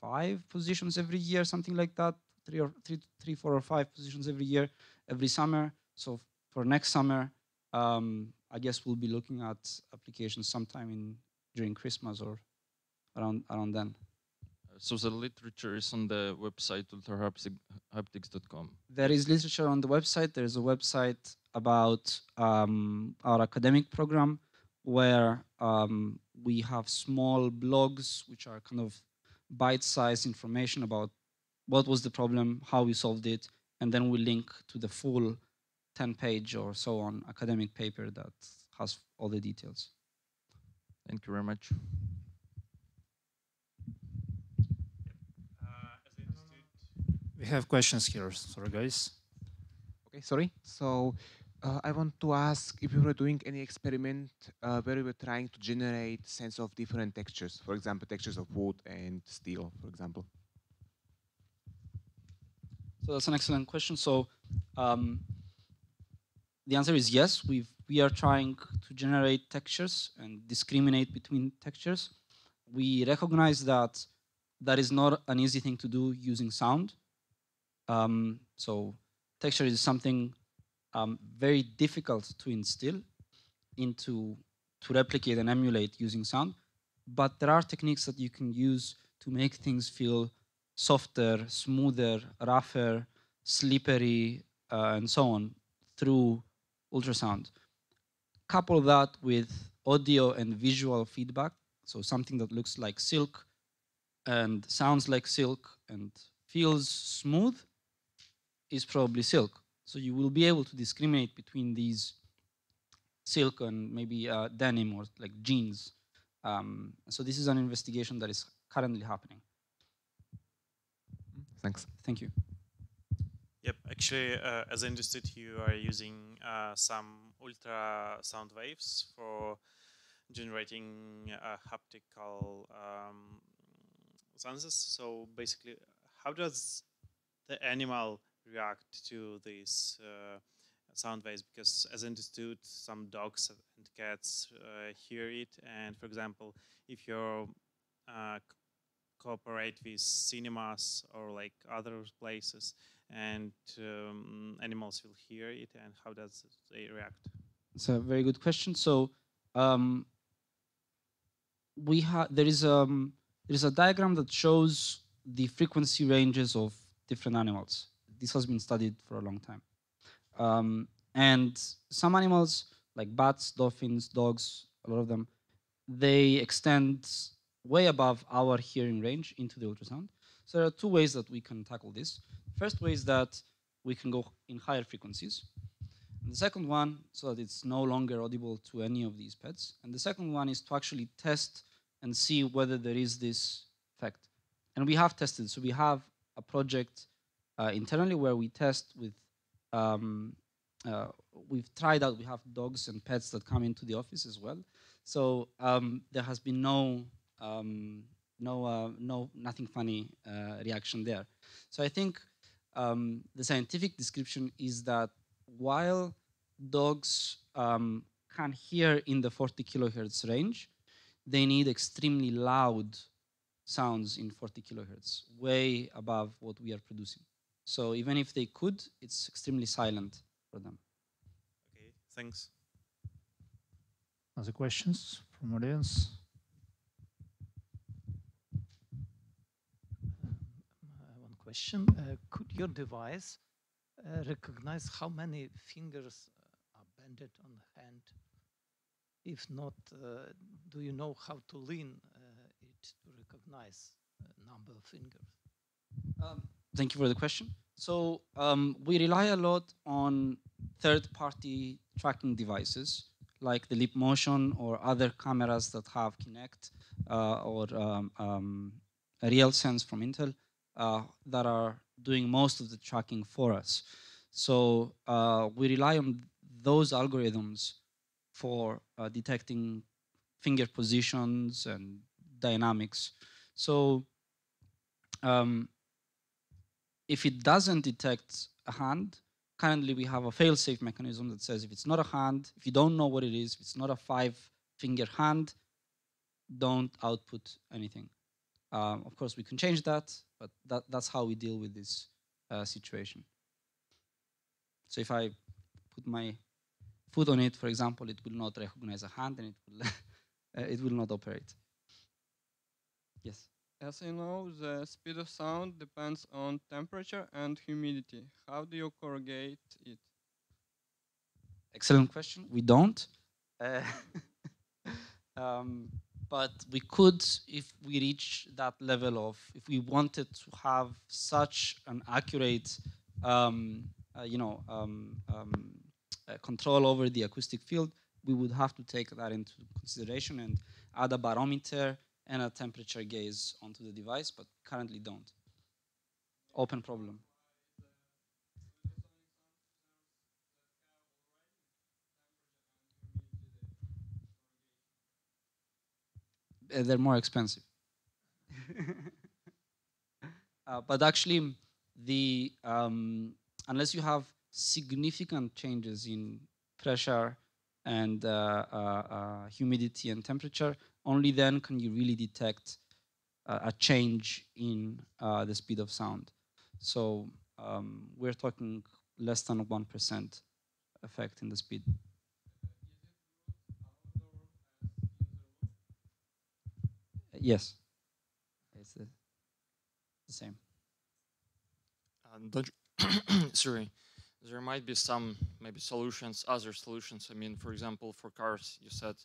five positions every year, something like that. Three or three, three, four or five positions every year, every summer. So for next summer, um, I guess we'll be looking at applications sometime in during Christmas or around around then. So the literature is on the website ultrahaptics.com. There is literature on the website. There is a website about um, our academic program where um, we have small blogs which are kind of bite-sized information about what was the problem, how we solved it, and then we link to the full 10-page or so on academic paper that has all the details. Thank you very much. We have questions here. Sorry, guys. Okay, sorry. So uh, I want to ask if you were doing any experiment uh, where you were trying to generate sense of different textures, for example, textures of wood and steel, for example. So that's an excellent question. So um, the answer is yes. We we are trying to generate textures and discriminate between textures. We recognize that that is not an easy thing to do using sound. Um, so texture is something um, very difficult to instill into to replicate and emulate using sound. But there are techniques that you can use to make things feel softer, smoother, rougher, slippery, uh, and so on through ultrasound. Couple that with audio and visual feedback, so something that looks like silk and sounds like silk and feels smooth is probably silk. So you will be able to discriminate between these silk and maybe uh, denim or like jeans. Um, so this is an investigation that is currently happening. Thanks. Thank you. Yep, actually, uh, as I understood, you are using uh, some ultrasound waves for generating uh, haptical um, senses. So basically, how does the animal react to these uh, sound waves? Because as understood, some dogs and cats uh, hear it. And for example, if you uh, cooperate with cinemas or like other places, and um, animals will hear it, and how does they react? It's a very good question. So um, we have there is um there is a diagram that shows the frequency ranges of different animals. This has been studied for a long time, um, and some animals like bats, dolphins, dogs, a lot of them, they extend way above our hearing range into the ultrasound. So there are two ways that we can tackle this. First way is that we can go in higher frequencies. And the second one, so that it's no longer audible to any of these pets. And the second one is to actually test and see whether there is this effect. And we have tested. So we have a project uh, internally where we test with, um, uh, we've tried out, we have dogs and pets that come into the office as well. So um, there has been no, um, no, uh, no, nothing funny uh, reaction there. So I think um, the scientific description is that while dogs um, can hear in the 40 kilohertz range, they need extremely loud sounds in 40 kilohertz, way above what we are producing. So even if they could, it's extremely silent for them. Okay, thanks. Other questions from audience? one question. Uh, could your device uh, recognize how many fingers uh, are bended on the hand? If not, uh, do you know how to lean uh, it to recognize a number of fingers? Um, thank you for the question. So um, we rely a lot on third-party tracking devices like the Leap Motion or other cameras that have Kinect uh, or um, um, RealSense from Intel uh, that are doing most of the tracking for us. So uh, we rely on those algorithms for uh, detecting finger positions and dynamics. So um, if it doesn't detect a hand, currently we have a fail-safe mechanism that says if it's not a hand, if you don't know what it is, if it's not a five-finger hand, don't output anything. Um, of course, we can change that, but that, that's how we deal with this uh, situation. So if I put my foot on it, for example, it will not recognize a hand and it will, uh, it will not operate. Yes. As you know, the speed of sound depends on temperature and humidity. How do you correlate it? Excellent question. We don't. Uh, um, but we could, if we reach that level of, if we wanted to have such an accurate, um, uh, you know, um, um, uh, control over the acoustic field, we would have to take that into consideration and add a barometer and a temperature gauge onto the device, but currently don't. Open problem. Uh, they're more expensive. uh, but actually, the um, unless you have significant changes in pressure and uh, uh, uh humidity and temperature, only then can you really detect a change in uh, the speed of sound. So um, we're talking less than 1% effect in the speed. Yes, it's the, the same. Uh, don't sorry, there might be some maybe solutions, other solutions. I mean, for example, for cars, you said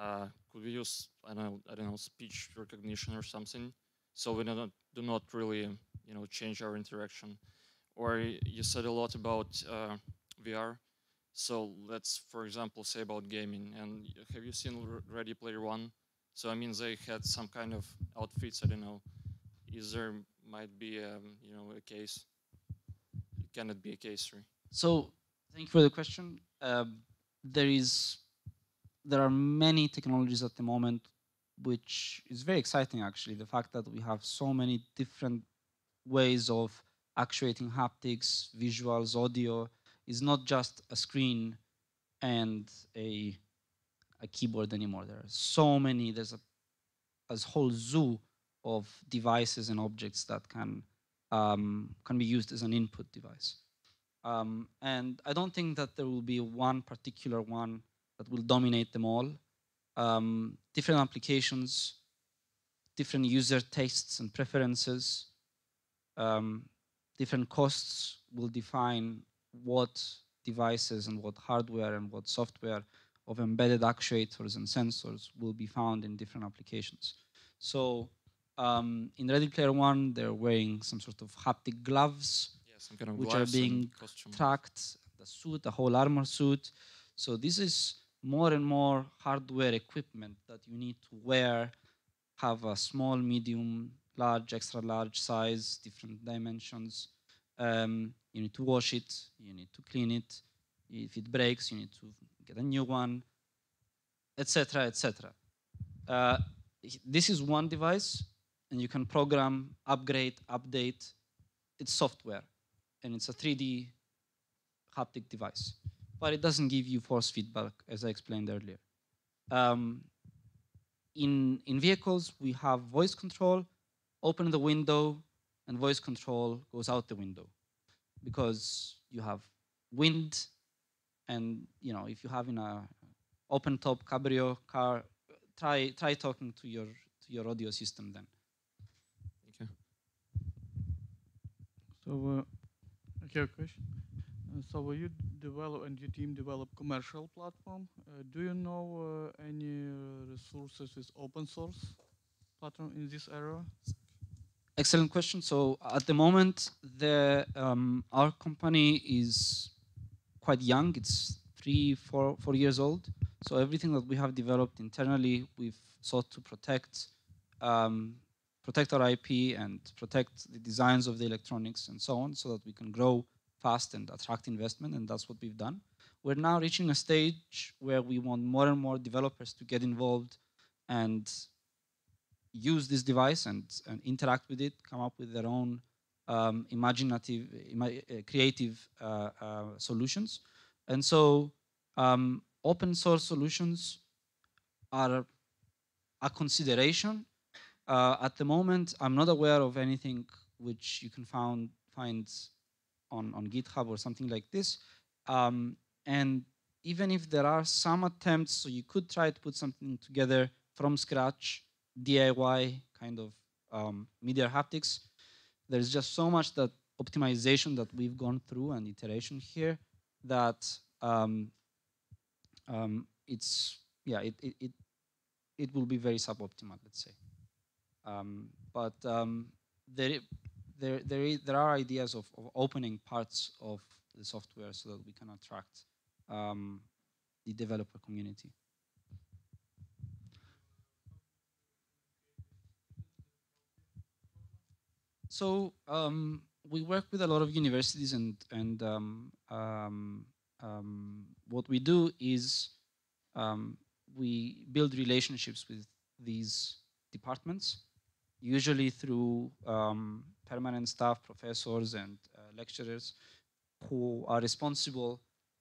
uh, could we use I don't I don't know speech recognition or something, so we don't do not really you know change our interaction. Or you said a lot about uh, VR. So let's, for example, say about gaming. And have you seen Ready Player One? So I mean, they had some kind of outfits. I don't know. Is there might be um, you know a case? Can it be a case? Sorry. So thank you for the question. Um, there is there are many technologies at the moment which is very exciting actually. The fact that we have so many different ways of actuating haptics visuals audio is not just a screen and a a keyboard anymore. There are so many. There's a a whole zoo of devices and objects that can um, can be used as an input device. Um, and I don't think that there will be one particular one that will dominate them all. Um, different applications, different user tastes and preferences, um, different costs will define what devices and what hardware and what software of embedded actuators and sensors will be found in different applications. So um, in Ready Player One, they're wearing some sort of haptic gloves, kind of which are gloves and being tracked, the suit, the whole armor suit. So this is more and more hardware equipment that you need to wear, have a small, medium, large, extra large size, different dimensions. Um, you need to wash it, you need to clean it. If it breaks, you need to get a new one, etc., etc. Uh, this is one device, and you can program, upgrade, update. It's software, and it's a 3D haptic device, but it doesn't give you force feedback, as I explained earlier. Um, in in vehicles, we have voice control. Open the window, and voice control goes out the window, because you have wind, and you know if you have in a open top cabrio car, try try talking to your to your audio system then. You. So, uh, okay, question. Uh, so, you develop and your team develop commercial platform? Uh, do you know uh, any uh, resources with open source platform in this area? Excellent question. So at the moment, the um, our company is quite young. It's three, four, four years old. So everything that we have developed internally, we've sought to protect, um, protect our IP and protect the designs of the electronics and so on, so that we can grow fast and attract investment. And that's what we've done. We're now reaching a stage where we want more and more developers to get involved and use this device and, and interact with it, come up with their own um, imaginative, ima- uh, creative uh, uh, solutions. And so um, open source solutions are a consideration. Uh, at the moment, I'm not aware of anything which you can found, find on, on GitHub or something like this. Um, and even if there are some attempts, so you could try to put something together from scratch, DIY kind of um, mid air haptics. There's just so much that optimization that we've gone through and iteration here that um, um, it's yeah it, it it it will be very suboptimal let's say um, but um, there there there, there are ideas of, of opening parts of the software so that we can attract um, the developer community. So um, we work with a lot of universities, and and um, um, um, what we do is we build relationships with these departments, usually through um, permanent staff, professors, and uh, lecturers who are responsible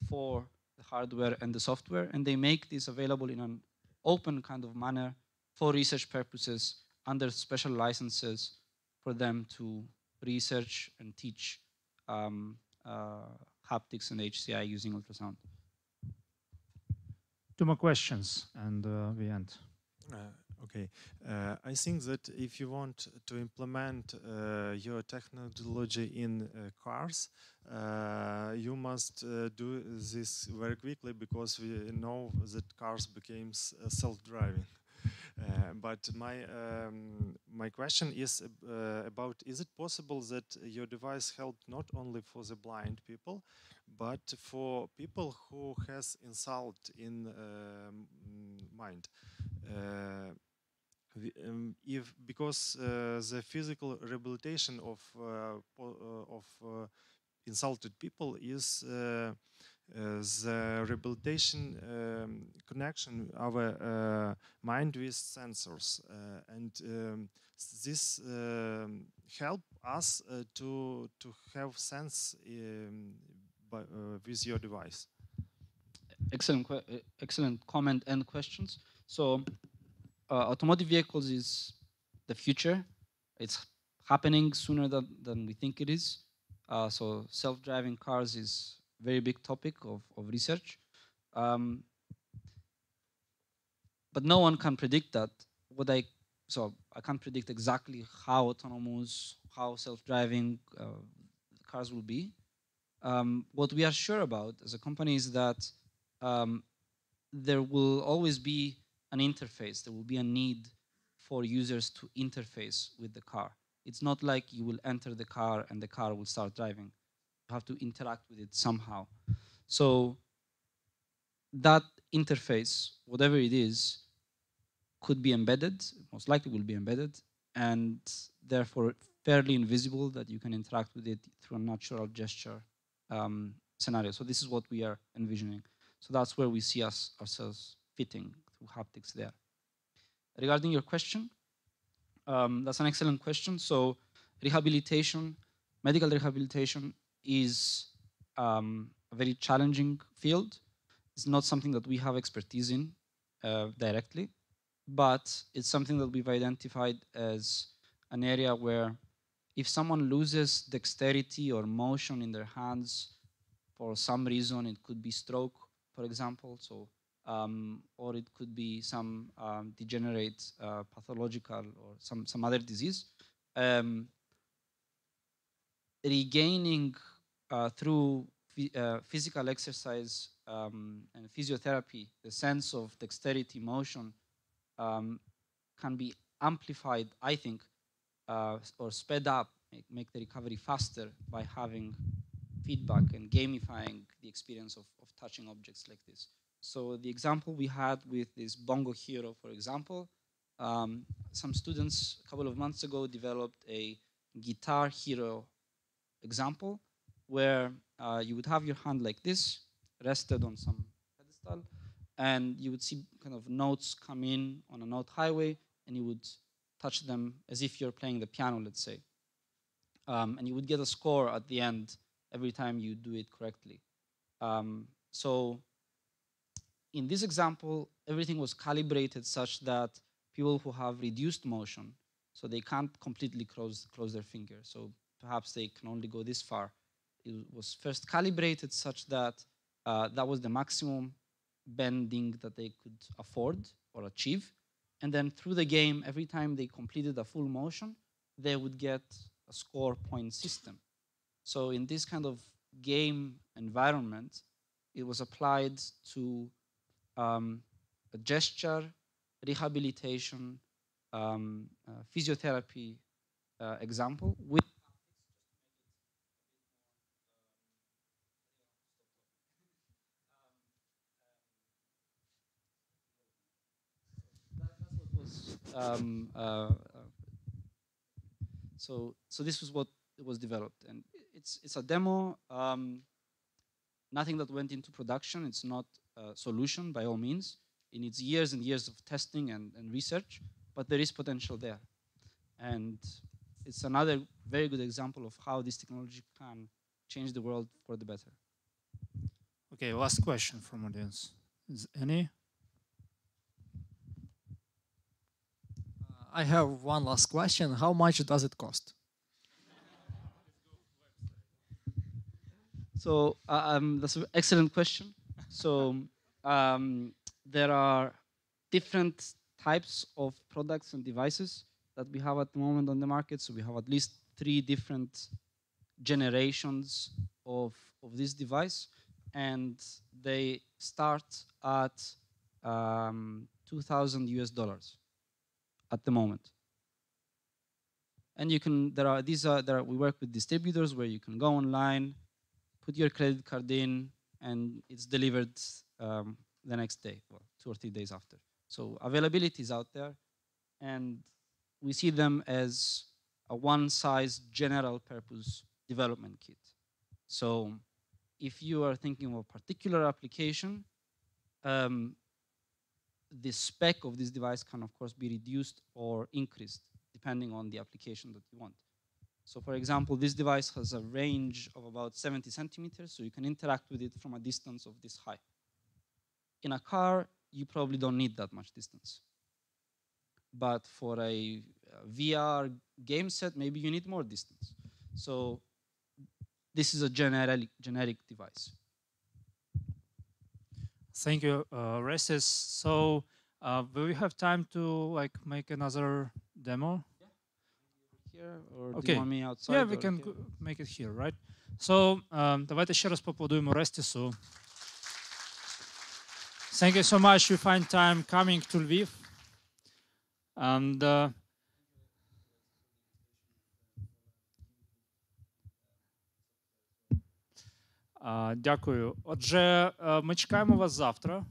for the hardware and the software, and they make this available in an open kind of manner for research purposes under special licenses for them to research and teach um, uh, haptics and HCI using ultrasound. Two more questions, and uh, we end. Uh, okay. Uh, I think that if you want to implement uh, your technology in uh, cars, uh, you must uh, do this very quickly because we know that cars became uh, self-driving. But my um, my question is about: Is it possible that your device helped not only for the blind people, but for people who has insult in mind, uh, um, if because uh, the physical rehabilitation of uh, uh, of uh, insulted people is the rehabilitation um, connection uh, mind with sensors and um, this um, help us to to have sense um, by, with your device excellent, excellent comment and questions. So, uh, automotive vehicles is the future. It's happening sooner than, than we think it is. Uh, so, self-driving cars is very big topic of, of research. Um, but no one can predict that. What I so I can't predict exactly how autonomous, how self-driving uh, cars will be. Um, what we are sure about as a company is that um, there will always be an interface. There will be a need for users to interface with the car. It's not like you will enter the car and the car will start driving. You have to interact with it somehow. So that interface, whatever it is, could be embedded, most likely will be embedded, and therefore fairly invisible that you can interact with it through a natural gesture um, scenario. So this is what we are envisioning. So that's where we see us ourselves fitting haptics there. Regarding your question, um, that's an excellent question. So rehabilitation, medical rehabilitation is um, a very challenging field. It's not something that we have expertise in uh, directly, but it's something that we've identified as an area where if someone loses dexterity or motion in their hands for some reason, it could be stroke, for example, so um, or it could be some um, degenerate uh, pathological or some, some other disease. Um, regaining uh, through uh, physical exercise um, and physiotherapy the sense of dexterity, motion, um, can be amplified, I think, uh, or sped up, make, make the recovery faster by having feedback and gamifying the experience of, of touching objects like this. So the example we had with this Bongo Hero, for example, um, some students a couple of months ago developed a guitar hero example where uh, you would have your hand like this, rested on some pedestal, and you would see kind of notes come in on a note highway, and you would touch them as if you're playing the piano, let's say. Um, and you would get a score at the end every time you do it correctly. Um, so in this example, everything was calibrated such that people who have reduced motion, so they can't completely close, close their finger, so perhaps they can only go this far. It was first calibrated such that uh, that was the maximum bending that they could afford or achieve. And then through the game, every time they completed a full motion, they would get a score point system. So in this kind of game environment, it was applied to um, a gesture, rehabilitation, um, uh, physiotherapy uh, example with um, uh, uh, so so this was what was developed. And it's it's a demo um, nothing that went into production. It's not solution by all means it needs years and years of testing and, and research but there is potential there and it's another very good example of how this technology can change the world for the better Okay, last question from audience. Is any? I have one last question. How much does it cost? So uh, um, that's an excellent question. So um, there are different types of products and devices that we have at the moment on the market. So we have at least three different generations of, of this device, and they start at um, 2,000 US dollars at the moment. And you can there are these are there are, we work with distributors where you can go online, put your credit card in, and it's delivered um, the next day, well, two or three days after. So availability is out there, and we see them as a one-size general purpose development kit. So if you are thinking of a particular application, um, the spec of this device can of course be reduced or increased depending on the application that you want. So for example, this device has a range of about 70 centimeters, so you can interact with it from a distance of this high. In a car, you probably don't need that much distance. But for a, VR game set, maybe you need more distance. So this is a generic, generic device. Thank you, uh, Restis. So, uh, will we have time to like make another demo? Here, or do Okay. you want me outside? Yeah, we or can here? go- make it here, right? So, um, давайте ще раз поаплодуємо Рестісу. Thank you so much. You find time coming to Lviv. And uh, а, дякую. Отже, е, ми чекаємо вас завтра.